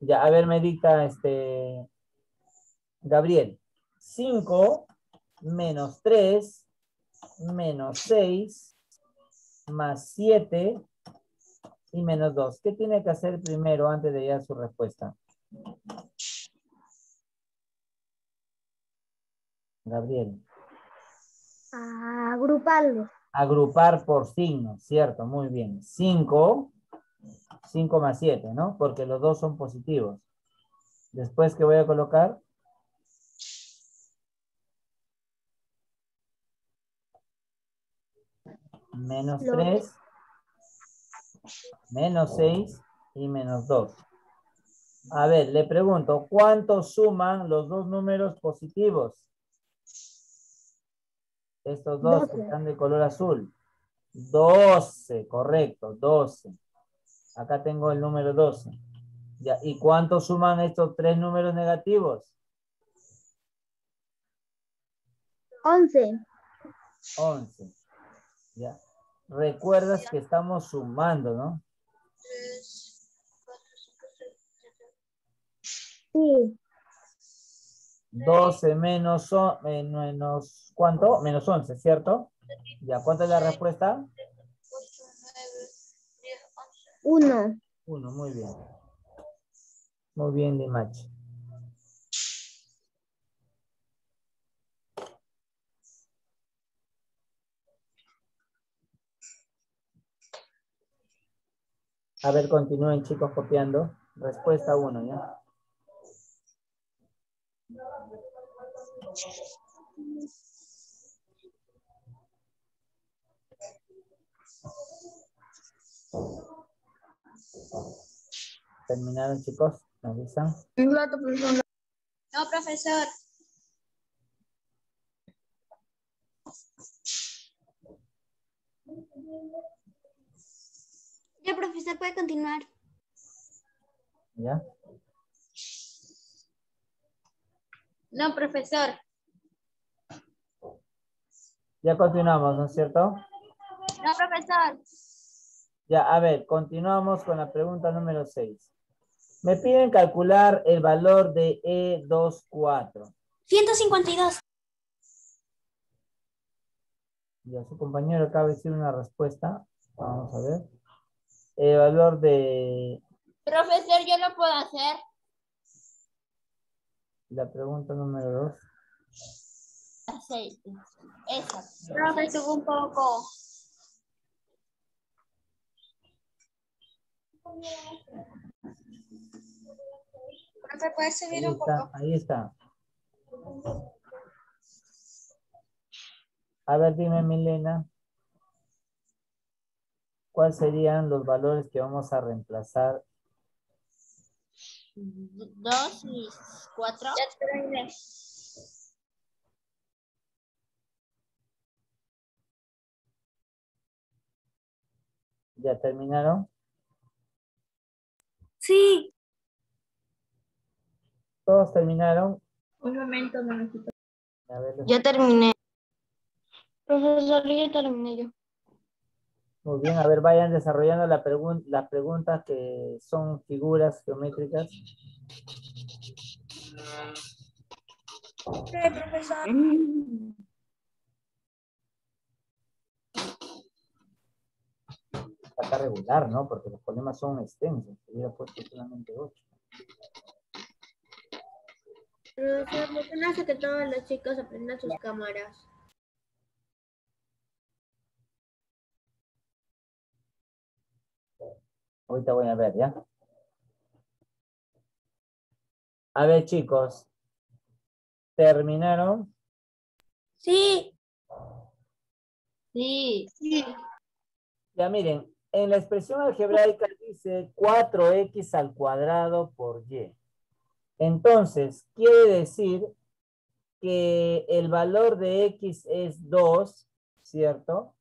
Ya, a ver, me dicta este Gabriel. 5 menos 3 menos 6 más 7 y menos 2. ¿Qué tiene que hacer primero antes de llegar a su respuesta? Gabriel. Agruparlo. Agrupar por signo, cierto, muy bien. 5, 5 más 7, ¿no? Porque los dos son positivos. Después, ¿qué voy a colocar? Menos Lo- 3, menos 6 y menos 2. A ver, le pregunto, ¿cuánto suman los dos números positivos? Estos dos que están de color azul. 12, correcto, 12. Acá tengo el número 12. Ya, ¿y cuánto suman estos tres números negativos? 11. 11. Ya. Recuerdas que estamos sumando, ¿no? Sí. 12 menos, menos, ¿cuánto? Menos 11, ¿cierto? Ya, ¿cuánta es la respuesta? 1. 1, muy bien. Muy bien, Dimachi. A ver, continúen chicos copiando. Respuesta 1, ¿ya? ¿Terminaron chicos? ¿Me avisan? No, profesor. Ya, profesor, puede continuar. ¿Ya? No, profesor. Ya continuamos, ¿no es cierto? No, profesor. Ya, a ver, continuamos con la pregunta número 6. Me piden calcular el valor de E E24. 152. Ya su compañero acaba de decir una respuesta. Vamos a ver. El valor de Profesor, yo lo puedo hacer. la pregunta número 2. Aceite. Esa. Profe, subo un poco. Profe, ¿puede Ahí subir un está, poco? ahí está. A ver, dime, Milena. ¿Cuáles serían los valores que vamos a reemplazar? Dos y cuatro. ¿Ya terminaron? Sí. ¿Todos terminaron? Un momento, ver, Ya terminé. Profesor, ya terminé yo. Muy bien, a ver, vayan desarrollando la pregun- las preguntas que son figuras geométricas. Sí, profesor. Está regular, ¿no? Porque los problemas son extensos. Hubiera puesto solamente ocho. Profesor, ¿por qué no hace que todos los chicos aprendan sus cámaras? Ahorita voy a ver, ¿ya? A ver, chicos. ¿Terminaron? Sí. Sí. Ya miren, en la expresión algebraica dice 4x al cuadrado por y. Entonces, quiere decir que el valor de x es 2, ¿cierto?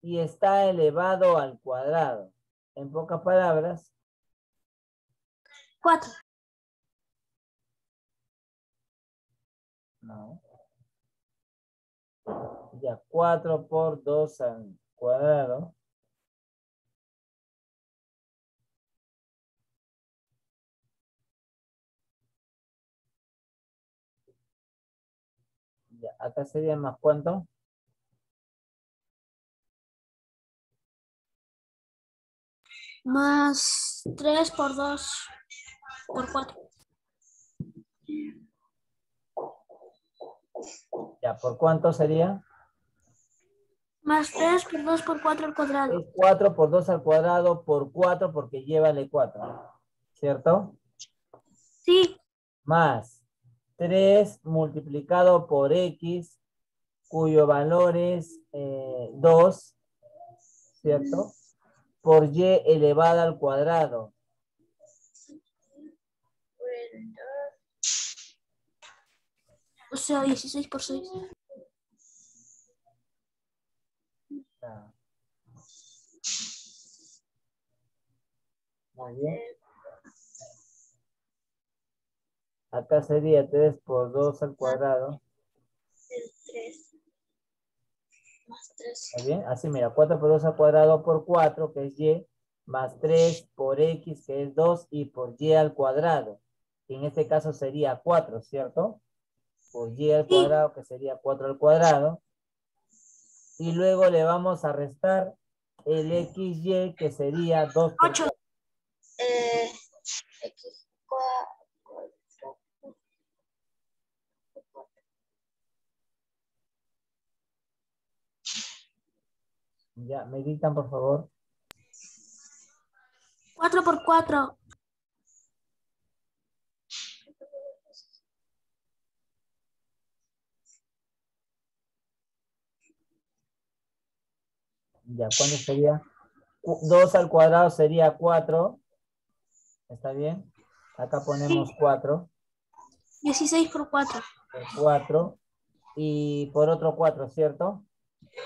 Y está elevado al cuadrado. En pocas palabras, Cuatro. no. Ya, 4 por 2 al cuadrado. Ya, acá sería más cuánto? Más tres por dos. Por cuatro. Ya, ¿por cuánto sería? Más tres por dos por cuatro al cuadrado. Es 4 por 2 al cuadrado por 4 porque llévale 4. ¿Cierto? Sí. Más 3 multiplicado por x, cuyo valor es eh, 2, ¿cierto? Por y elevada al cuadrado. O sea, 16 por 6. Ah. Muy bien. Acá sería 3 por 2 al cuadrado. ¿Está bien? Así, mira, 4 por 2 al cuadrado por 4, que es y, más 3 por x, que es 2, y por y al cuadrado, que en este caso sería 4, ¿cierto? Por y al cuadrado, que sería 4 al cuadrado. Y luego le vamos a restar el xy, que sería 2 por 8. Eh, Ya, me dictan, por favor. 4 por 4. Ya, ¿cuánto sería? 2 al cuadrado sería 4. ¿Está bien? Acá ponemos 4 16 por 4. por 4 y por otro 4, ¿cierto?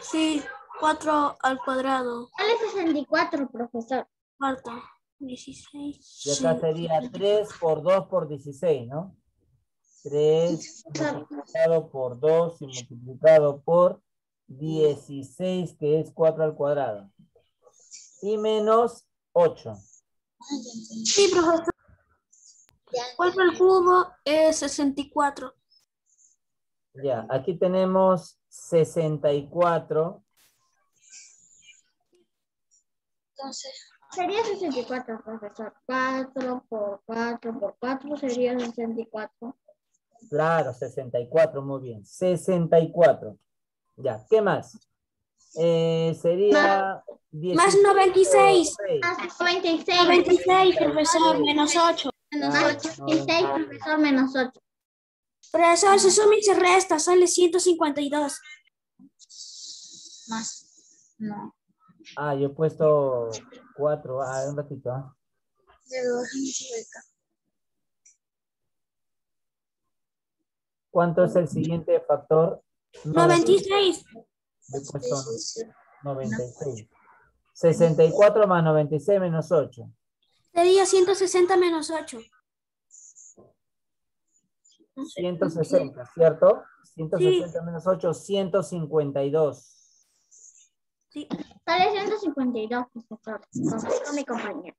Sí. 4 al cuadrado. Sale 64, profesor. Falta. 16. Y acá Sí. sería 3 por 2 por 16, ¿no? 3 multiplicado por 2 y multiplicado por 16, que es 4 al cuadrado. Y menos 8. Sí, profesor. 4 al cubo es 64. Ya, aquí tenemos 64. Sería 64, profesor. 4 por 4 por 4 sería 64. Claro, 64, muy bien. 64. Ya, ¿qué más? Eh, sería... Más 96. 16. Ah, 96. 96, profesor, menos 8. Menos Ah, 86, no, no. profesor, menos 8. Profesor, se suma y se resta, sale 152. Más. No. Ah, yo he puesto 4. Ah, un ratito. ah. ¿Cuánto es el siguiente factor? 96. Yo he puesto 96. 64 más 96 menos 8. Sería 160 menos 8. 160, ¿cierto? 160 menos 8, 152. Sale 152, profesor. Con mi compañero.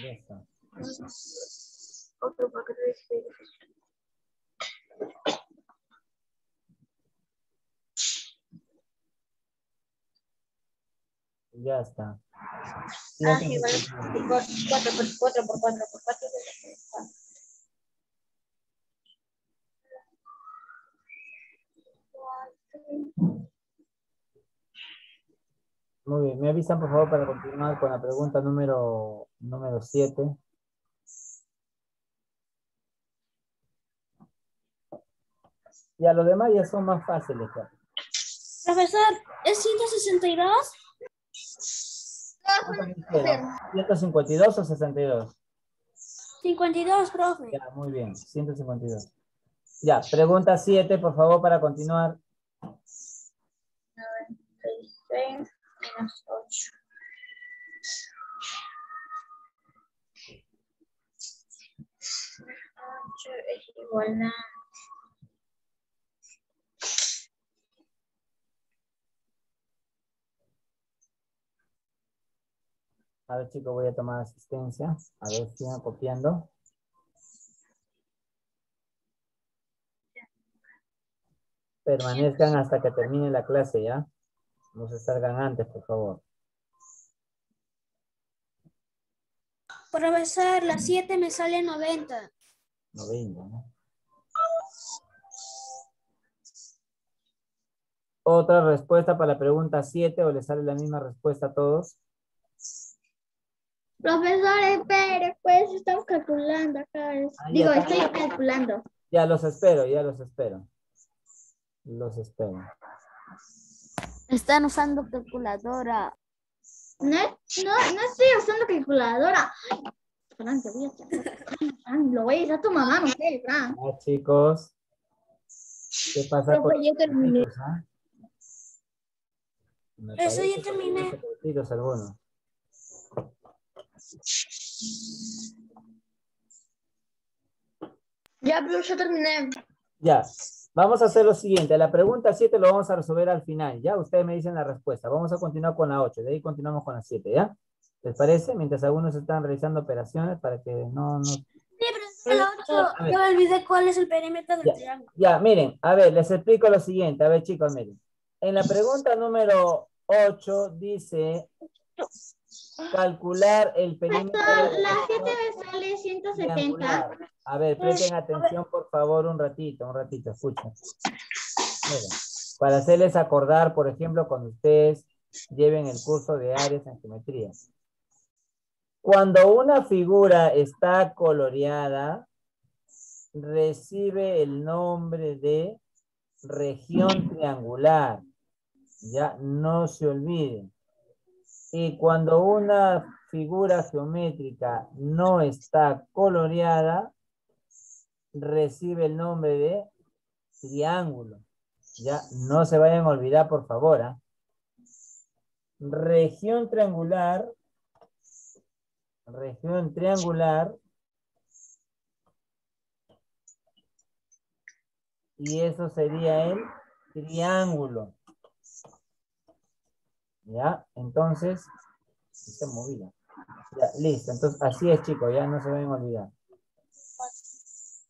Ya está. Otro paquete de Ya está. Ah, igual. 4 por 4 por 4 por 4. Muy bien, me avisan por favor para continuar con la pregunta número número 7. Ya, los demás ya son más fáciles. ya. Profesor, ¿es 162? ¿Cuántos quisieron? ¿152 o 62? 52, profe. Ya, muy bien, 152. Ya, pregunta 7, por favor, para continuar. 96 menos 8. es igual a A ver, chicos, voy a tomar asistencia. A ver, sigan copiando. Permanezcan hasta que termine la clase, ¿ya? No se salgan antes, por favor. Profesor, la 7 me sale 90. 90, ¿no? ¿Otra respuesta para la pregunta 7 o le sale la misma respuesta a todos? Profesor, espere, pues estamos calculando acá. Ah, Digo, estoy calculando. Ya los espero, ya los espero. Los espero. Están usando calculadora. No, no, no estoy usando calculadora. Ay, Fran, te voy a hacer. Fran, lo voy a decir a tu mamá, no sé, Fran. Ya, chicos. ¿Qué pasa con Profe, ya terminé. ah? Me Eso que terminé. algunos. Ya, pero yo terminé. Ya, vamos a hacer lo siguiente. La pregunta 7 lo vamos a resolver al final, ¿ya? Ustedes me dicen la respuesta. Vamos a continuar con la 8, de ahí continuamos con la 7, ¿ya? ¿Les parece? Mientras algunos están realizando operaciones para que no... no... Sí, profesor, la 8. A ver. Yo me olvidé cuál es el perímetro del Ya. triángulo. Ya, miren, a ver, les explico lo siguiente. A ver, chicos, miren. En la pregunta número 8 dice calcular el perímetro de La 7 me sale 170. triangular. A ver, presten atención, por favor, un ratito, un ratito, escuchen. Miren, para hacerles acordar, por ejemplo, cuando ustedes lleven el curso de áreas en geometría. Cuando una figura está coloreada, recibe el nombre de región triangular. Ya no se olviden. Y cuando una figura geométrica no está coloreada, recibe el nombre de triángulo. Ya no se vayan a olvidar, por favor. ¿ah? Región triangular. Región triangular. Y eso sería el triángulo. ¿Ya? Entonces, está movida. Ya, listo. Entonces, así es, chicos, ya no se vayan a olvidar.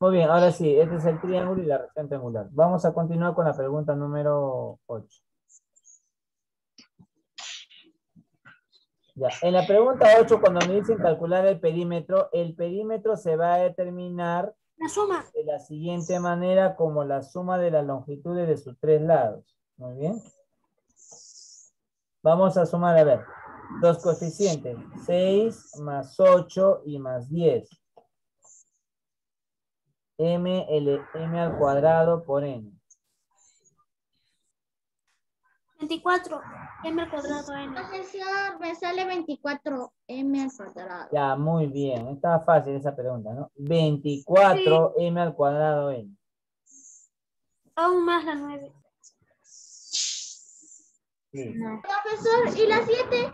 Muy bien, ahora sí, este es el triángulo y la región triangular. Vamos a continuar con la pregunta número 8. Ya, en la pregunta 8, cuando me dicen calcular el perímetro, el perímetro se va a determinar La suma. de la siguiente manera como la suma de las longitudes de sus tres lados. Muy bien. Vamos a sumar, a ver, los coeficientes, 6 más 8 y más 10. M, L, M al cuadrado por N. 24. M al cuadrado N. Profesor, me sale 24m al cuadrado. Ya, muy bien. Estaba fácil esa pregunta, ¿no? 24 M al cuadrado N. Aún más la 9. Sí. Profesor, ¿y la 7?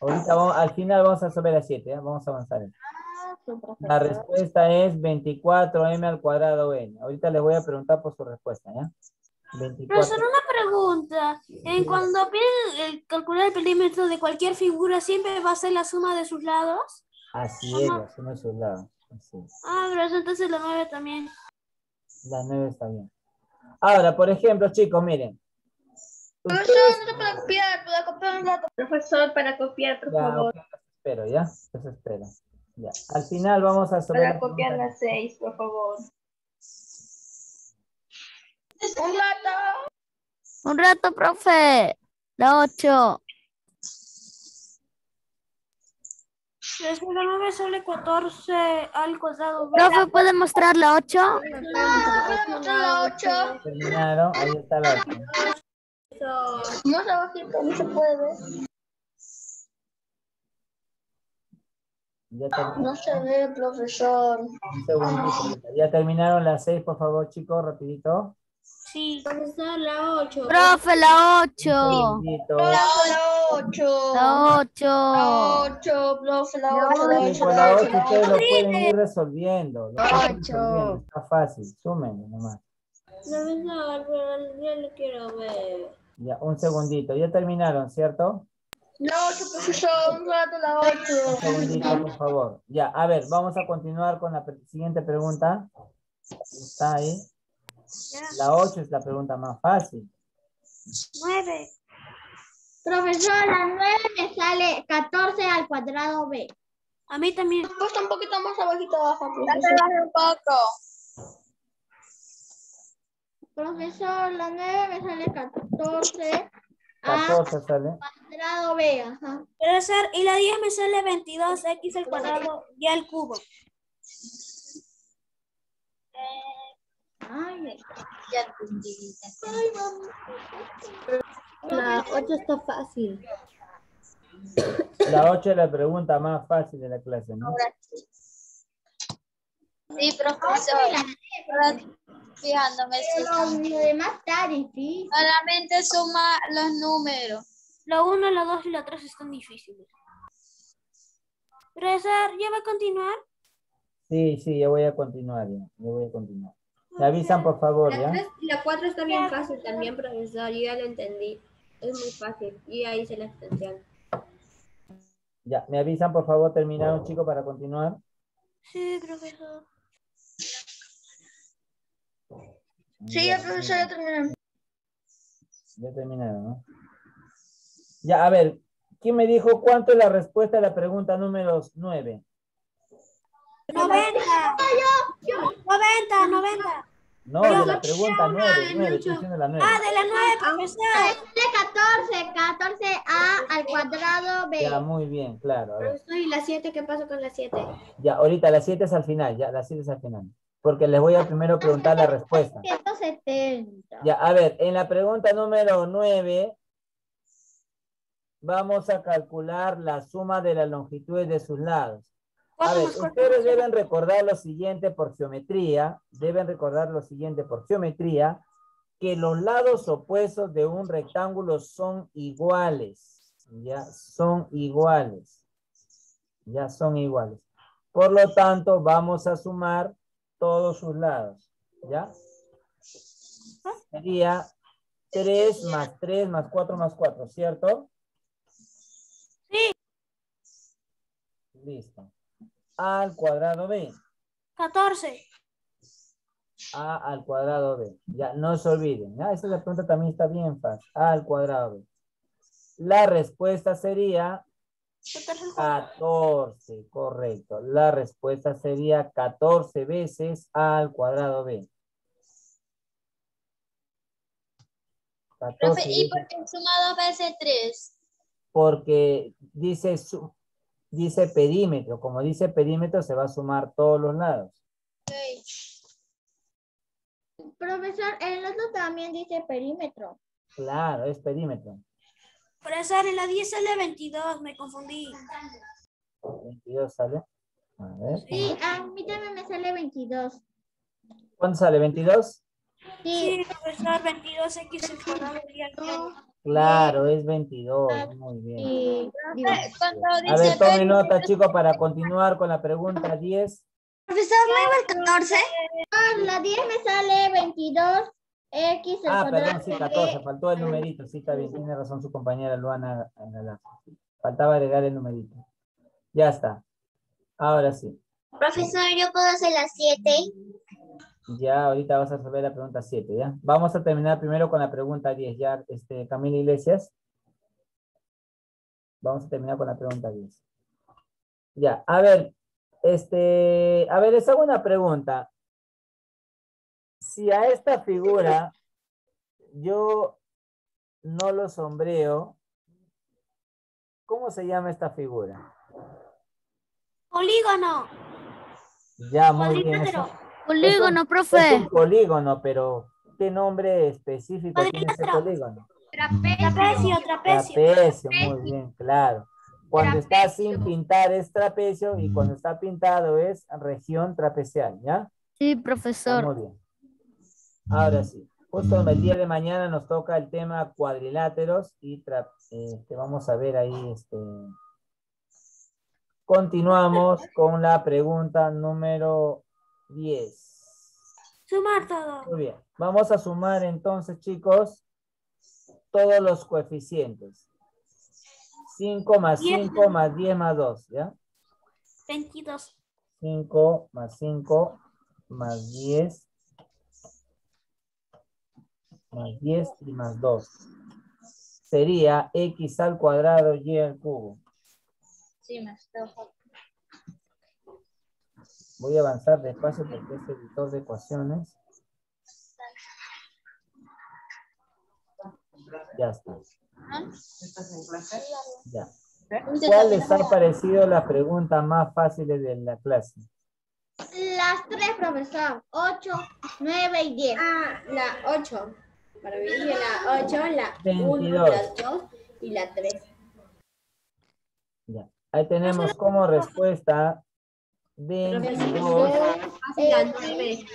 Ahorita vamos, al final vamos a resolver las 7, ¿ya? Vamos a avanzar. La respuesta es 24m al cuadrado n. Ahorita les voy a preguntar por su respuesta, ¿ya? 24. Profesor, una pregunta. En cuando piden el- calcular el perímetro de cualquier figura, ¿siempre va a ser la suma de sus lados? Así es, la suma de sus lados. Ah, pero entonces la 9 también. La 9 está bien. Ahora, por ejemplo, chicos, miren. Profesor, Ustedes- no para copiar, para copiar un. Profesor, para copiar, por Ya, favor. espero, ¿ya? Los espero. Ya. Al final vamos a saber. Para copiar las seis, por favor. Un dato. Un rato, profe. La 8. Profesor, la 9 sale 14 al cuadrado. Profe, ¿puede mostrar la 8? ¿Puedo mostrar la ocho? Terminaron, ahí está la ocho. Más abajito, no se puede ver. No se ve, profesor. Un segundito. Ya terminaron las seis, por favor, chicos, rapidito. Sí. Profesor, la 8. Profe, la 8. segundito. La ocho. La 8. La ocho, profe, la ocho, la ocho, la la ocho. ocho ustedes lo pueden ir resolviendo. Lo pueden ir Ocho. resolviendo, Está fácil, súmenlo nomás. Profesor, pero yo lo quiero ver. Ya, un segundito. Ya terminaron, ¿cierto? La ocho, profesor, un rato la ocho. Un segundito, por favor. Ya, a ver, vamos a continuar con la siguiente pregunta. Está ahí. La 8 es la pregunta más fácil. 9. Profesor, la 9 me sale 14 al cuadrado B. A mí también. Puesta un poquito más abajito abajo, profesor. un poco. Profesor, la 9 me sale 14 al 14 sale. cuadrado B. Ajá. Profesor, y la 10 me sale 22x al cuadrado y al cubo. Ay, La 8 está fácil. La 8 es la pregunta más fácil de la clase, ¿no? Sí, profesor. Ahora, Fijándome, sí. pero lo demás está difícil. Solamente suma los números. La 1, la 2 y la 3 están difíciles. Profesor, ¿ya va a continuar? Sí, sí, ya voy a continuar. Ya, ya voy a continuar. Me avisan, por favor, ¿ya? la 4 está bien fácil también, profesor. Yo ya lo entendí. Es muy fácil. Y ahí hice la extensión. Ya, me avisan, por favor, terminaron, chicos, para continuar. Sí, profesor. Sí, ya, profesor, ya terminamos. Ya terminaron, ¿no? Ya, a ver, ¿quién me dijo cuánto es la respuesta a la pregunta número 9? 90. 90, 90. No, de la pregunta 9, 9, estoy diciendo la 9. Ah, de la 9, profesor. Sale 14, 14A al cuadrado B. Ya, muy bien, claro. a ver. Profesor, ¿y la 7? ¿Qué pasó con la 7? Ya, ahorita las 7 es al final, ya, las 7 es al final. Porque les voy a primero preguntar la respuesta. 170. Ya, a ver, en la pregunta número 9, vamos a calcular la suma de las longitudes de sus lados. A ver, ustedes deben recordar lo siguiente por geometría, deben recordar lo siguiente por geometría, que los lados opuestos de un rectángulo son iguales, ya son iguales, ya son iguales. Por lo tanto, vamos a sumar todos sus lados, ¿ya? Sería 3 más 3 más 4 más 4, ¿cierto? Sí. Listo. Al cuadrado B. 14. A al cuadrado B. Ya, no se olviden. ¿ya? Esa la pregunta también está bien fácil. A al cuadrado B. La respuesta sería 14 al cuadrado. 14, correcto. La respuesta sería 14 veces al cuadrado B. 14 Profe, ¿y por qué suma dos veces tres? porque dice, su- dice perímetro. Como dice perímetro, se va a sumar todos los lados. Profesor, el otro también dice perímetro. Claro, es perímetro. Profesor, en la 10 sale 22, me confundí. 22 sale. A ver. Sí, a mí también me sale 22. ¿Cuánto sale? ¿22? Sí, Sí, profesor, 22x al cuadrado y al cubo. Claro, es 22. Muy bien. A ver, tome nota, chicos, para continuar con la pregunta 10. Profesor, ¿no iba el 14? Ah, la 10 me sale 22 X al Ah, cuadrado. perdón, sí, 14. Faltó el numerito. Sí, está bien. Tiene razón su compañera Luana. Faltaba agregar el numerito. Ya está. Ahora sí. Profesor, yo puedo hacer las 7. Ya, ahorita vas a resolver la pregunta 7, ¿ya? Vamos a terminar primero con la pregunta 10, ¿ya? Este, Camila Iglesias. Vamos a terminar con la pregunta 10. Ya, a ver, este, a ver, les hago una pregunta. Si a esta figura yo no lo sombreo, ¿cómo se llama esta figura? Polígono. Ya, muy bien. Polígono, Es profe. un polígono, pero ¿qué nombre específico tiene ese polígono? Trapecio, trapecio. Trapecio, muy bien, claro. Cuando está sin pintar es trapecio y cuando está pintado es región trapecial, ¿ya? Sí, Está profesor. Muy bien. Ahora sí, justo el día de mañana nos toca el tema cuadriláteros y este, vamos a ver ahí, este... Continuamos con la pregunta número 10. Sumar todo. Muy bien. Vamos a sumar entonces, chicos, todos los coeficientes. 5 más Diez. 5 más 10 más 2, ¿ya? 22. 5 más 5 más 10 más 10 y más 2. Sería x al cuadrado y al cubo. Sí, me está faltando. Voy a avanzar despacio porque es editor de ecuaciones. Ya está. Ya. ¿Cuál les ha parecido la pregunta más fácil de la clase? Las 3, profesor. 8, 9 y 10. Ah, la 8. Para mí dije la 8, la 1, 22. la 2 y la 3. Ya. Ahí tenemos como respuesta 22 Así la 9. x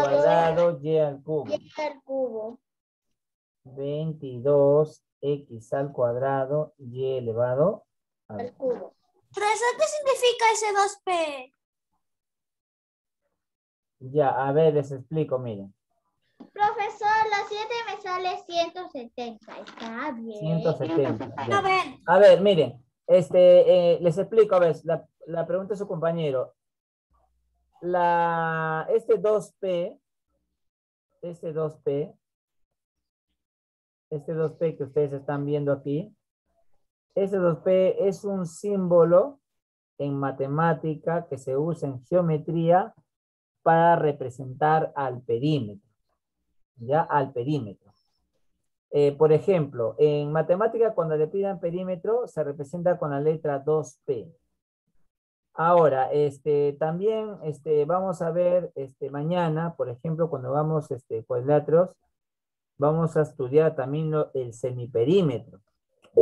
cuadrado y al cubo. Y al cubo. 22 x al cuadrado y elevado al Al cubo. Profesor, ¿qué significa ese 2P? Ya, a ver, les explico, miren. Profesor, las 7 me sale 170. Está bien. 170. ya. A ver, A ver, miren, este, eh, les explico, a ver, la, la pregunta de su compañero. La, este 2P, este 2P, este 2P que ustedes están viendo aquí, este 2P es un símbolo en matemática que se usa en geometría para representar al perímetro, ya al perímetro. Eh, por ejemplo, en matemática cuando le pidan perímetro se representa con la letra 2P. Ahora, este, también este, vamos a ver este, mañana, por ejemplo, cuando vamos este, cuadriláteros, vamos a estudiar también lo- el semiperímetro.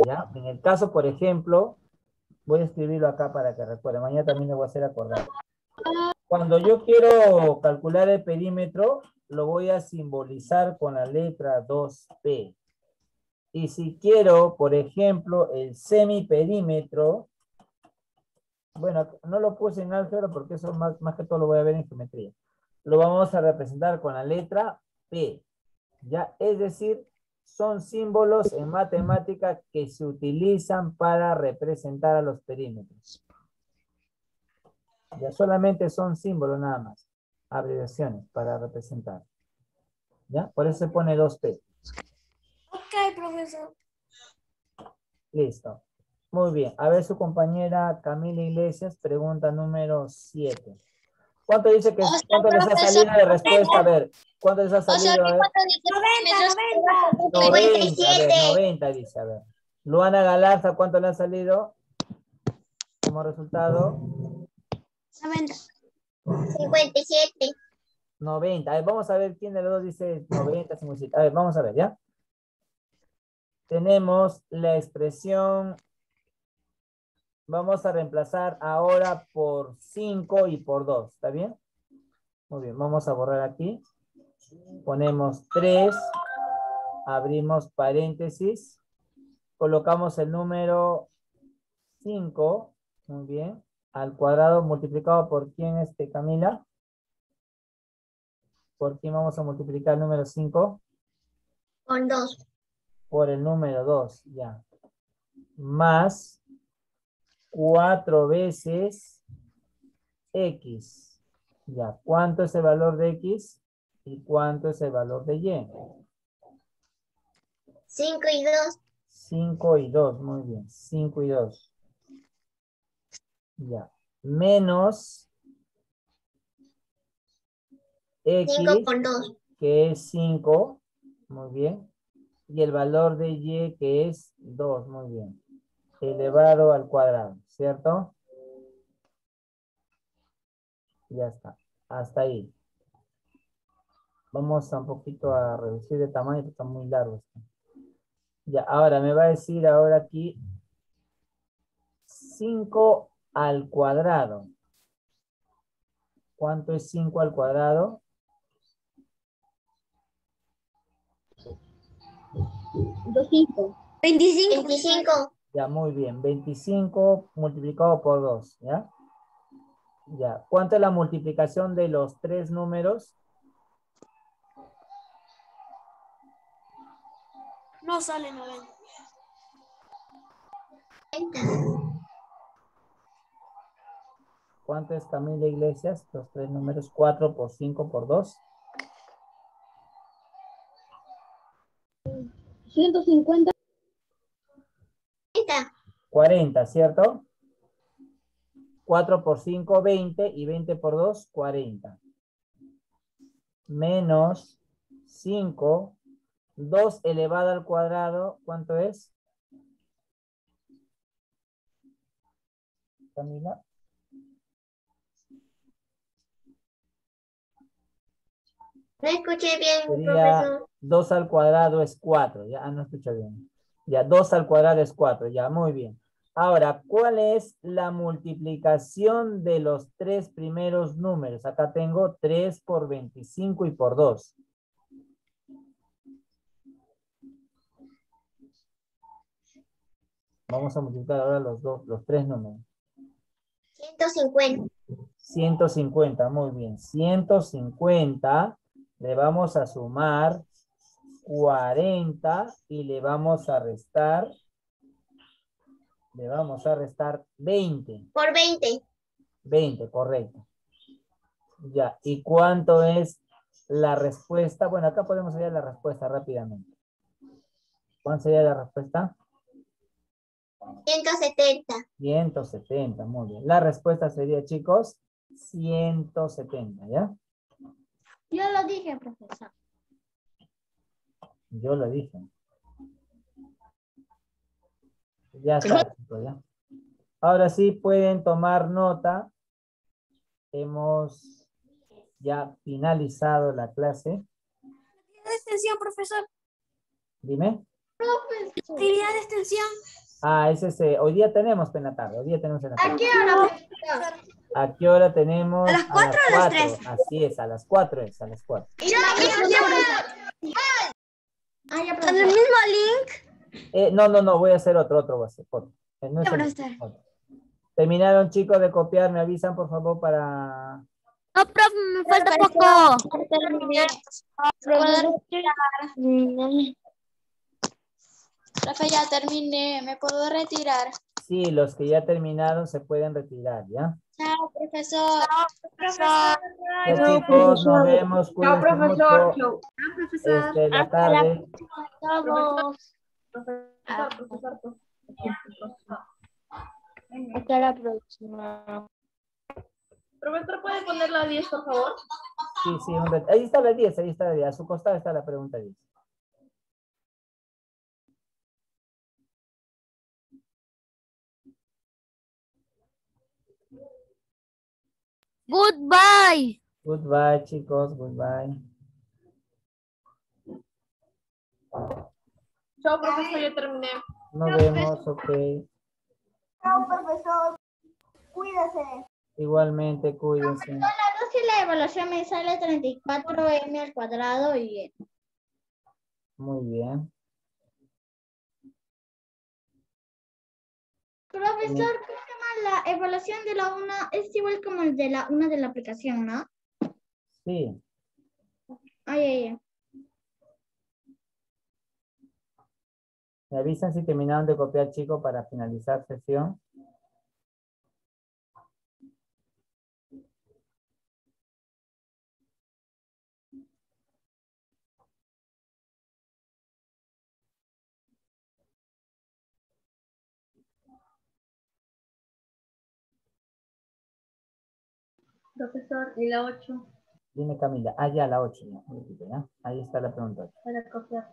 ¿ya? En el caso, por ejemplo, voy a escribirlo acá para que recuerde, mañana también le voy a hacer acordar. Cuando yo quiero calcular el perímetro, lo voy a simbolizar con la letra 2P. Y si quiero, por ejemplo, el semiperímetro, bueno, no lo puse en álgebra porque eso más, más que todo lo voy a ver en geometría. Lo vamos a representar con la letra P. ¿Ya? Es decir, son símbolos en matemática que se utilizan para representar a los perímetros. Ya solamente son símbolos nada más, abreviaciones para representar. ¿Ya? Por eso se pone 2P. ok, profesor. Listo. Muy bien. A ver su compañera Camila Iglesias, pregunta número 7. ¿Cuánto dice que O sea, cuánto les ha salido de respuesta? A ver, ¿cuánto les ha O sea, salido? que A ver, cuánto dice 90, 90. 90, a ver, 90 dice, a ver. Luana Galarza, ¿cuánto le ha salido? Como resultado, 90. 57. 90. A ver, vamos a ver quién de los dos dice 90, 57. A ver, vamos a ver, ¿ya? Tenemos la expresión, vamos a reemplazar ahora por 5 y por 2, ¿está bien? Muy bien, vamos a borrar aquí. Ponemos 3, abrimos paréntesis, colocamos el número 5, muy bien, al cuadrado multiplicado por quién, este, Camila? ¿Por quién vamos a multiplicar el número 5? Con 2. Por el número 2, ya. Más 4 veces x. Ya, ¿cuánto es el valor de x? ¿Y cuánto es el valor de y? 5 y 2. 5 y 2, muy bien. 5 y 2. Ya. Menos x, 5 con 2. que es 5, muy bien. Y el valor de y, que es 2, muy bien. Elevado al cuadrado, ¿cierto? Ya está. Hasta ahí. Vamos a un poquito a reducir de tamaño, porque está muy largo esto. Ya, ahora me va a decir ahora aquí 5 al cuadrado. ¿Cuánto es 5 al cuadrado? 25. 25. 25. Ya, muy bien. 25 multiplicado por 2, ¿ya? Ya. ¿Cuánto es la multiplicación de los tres números? No sale 90. ¿Cuánto es Camila Iglesias? Los tres números, 4 por 5 por 2. 150. 40, ¿cierto? 4 por 5, 20 y 20 por 2, 40. Menos 5, 2 elevado al cuadrado, ¿cuánto es? Camila. No escuché bien, Sería profesor. 2 al cuadrado es 4. Ya, ah, no escucha bien. Ya, 2 al cuadrado es 4. Ya, muy bien. Ahora, ¿cuál es la multiplicación de los tres primeros números? Acá tengo 3 por 25 y por 2. Vamos a multiplicar ahora los dos, los tres números. 150. 150, muy bien. 150 le vamos a sumar 40 y le vamos a restar, le vamos a restar 20. Por 20. 20, correcto. Ya, ¿y cuánto es la respuesta? Bueno, acá podemos hallar la respuesta rápidamente. ¿Cuánto sería la respuesta? 170. 170, muy bien. La respuesta sería, chicos, 170, ¿ya? Yo lo dije, profesor. Yo lo dije. Ya está, ya. Ahora sí pueden tomar nota. Hemos ya finalizado la clase. de extensión, profesor. Dime. Actividad de extensión. Ah, ese es, eh, hoy día tenemos pena tarde, hoy día tenemos pena tarde. ¿A qué hora, profesor? ¿A qué hora tenemos? ¿A las cuatro o a las tres? cuatro. Así es, a las cuatro es, a las cuatro. Ah, ya, ¿En el profesor. mismo link? Eh, no, no, no, voy a hacer otro, otro voy a hacer, otro. Eh, no el- otro. Terminaron, chicos, de copiar, me avisan, por favor, para... No, profe, me falta poco. Profe, ya terminé, ¿me puedo retirar? Sí, los que ya terminaron se pueden retirar, ¿ya? Chao, profesor. Ya, chicos, nos vemos, cuídense mucho. Este, la tarde. Todos. Hasta la próxima. Profesor, ¿puede poner la 10, por favor? Sí, sí, un ahí está la 10, ahí está la 10, a su costado está la pregunta 10. Goodbye. Goodbye, chicos, goodbye. Chao, profesor, ya terminé. Nos vemos, ok. Chao, profesor. Cuídese. Igualmente, cuídense. La dos y la evaluación me sale 34m al cuadrado y Muy bien. Profesor, ¿cómo se llama la evaluación de la una? Es igual como el de la una de la aplicación, ¿no? Sí. Ay, ay, ay. Me avisan si terminaron de copiar, chicos, para finalizar sesión. Profesor, y la 8 Dime, Camila. Ah, ya, la 8. ya. ¿ya? Ahí está la pregunta. para copiar.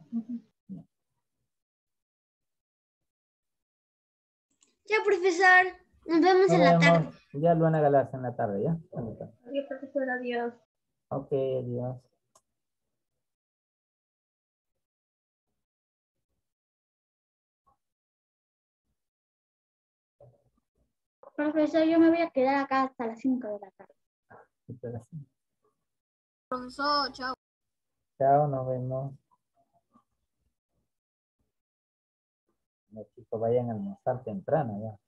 Ya, profesor. Nos vemos en la tarde. Ya Luana Galarza en la tarde, ¿ya? En la tarde. Adiós, profesor, adiós. Ok, adiós. Profesor, yo me voy a quedar acá hasta las 5 de la tarde. Profesor, chao. Chao, nos vemos. Los chicos vayan a almorzar temprano ya.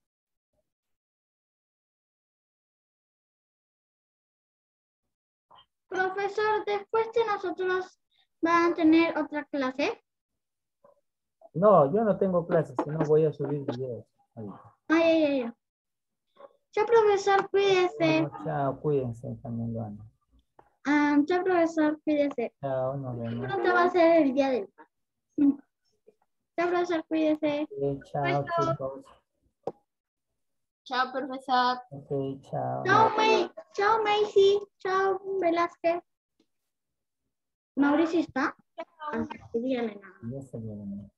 Profesor, después de nosotros van a tener otra clase. No, yo no tengo clases, sino voy a subir videos. ahorita. Ay, ay, ay. Chao, profesor, cuídese. Bueno, chao, cuídense también, Luana. Ah, chao, profesor, cuídese. Chao, nos vemos. Pronto va a ser el día del padre. Chao, profesor, cuídese. Chao, chicos. Chao, profesor. Ok, chao. Chao, May. Chao, Macy. Chao, Velázquez. ¿Mauricio está? Ah, dígale nada.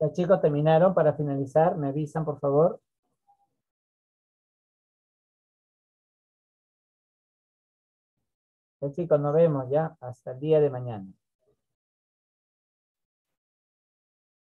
Ya chicos, terminaron. Para finalizar, me avisan, por favor. Ya chicos, nos vemos ya hasta el día de mañana.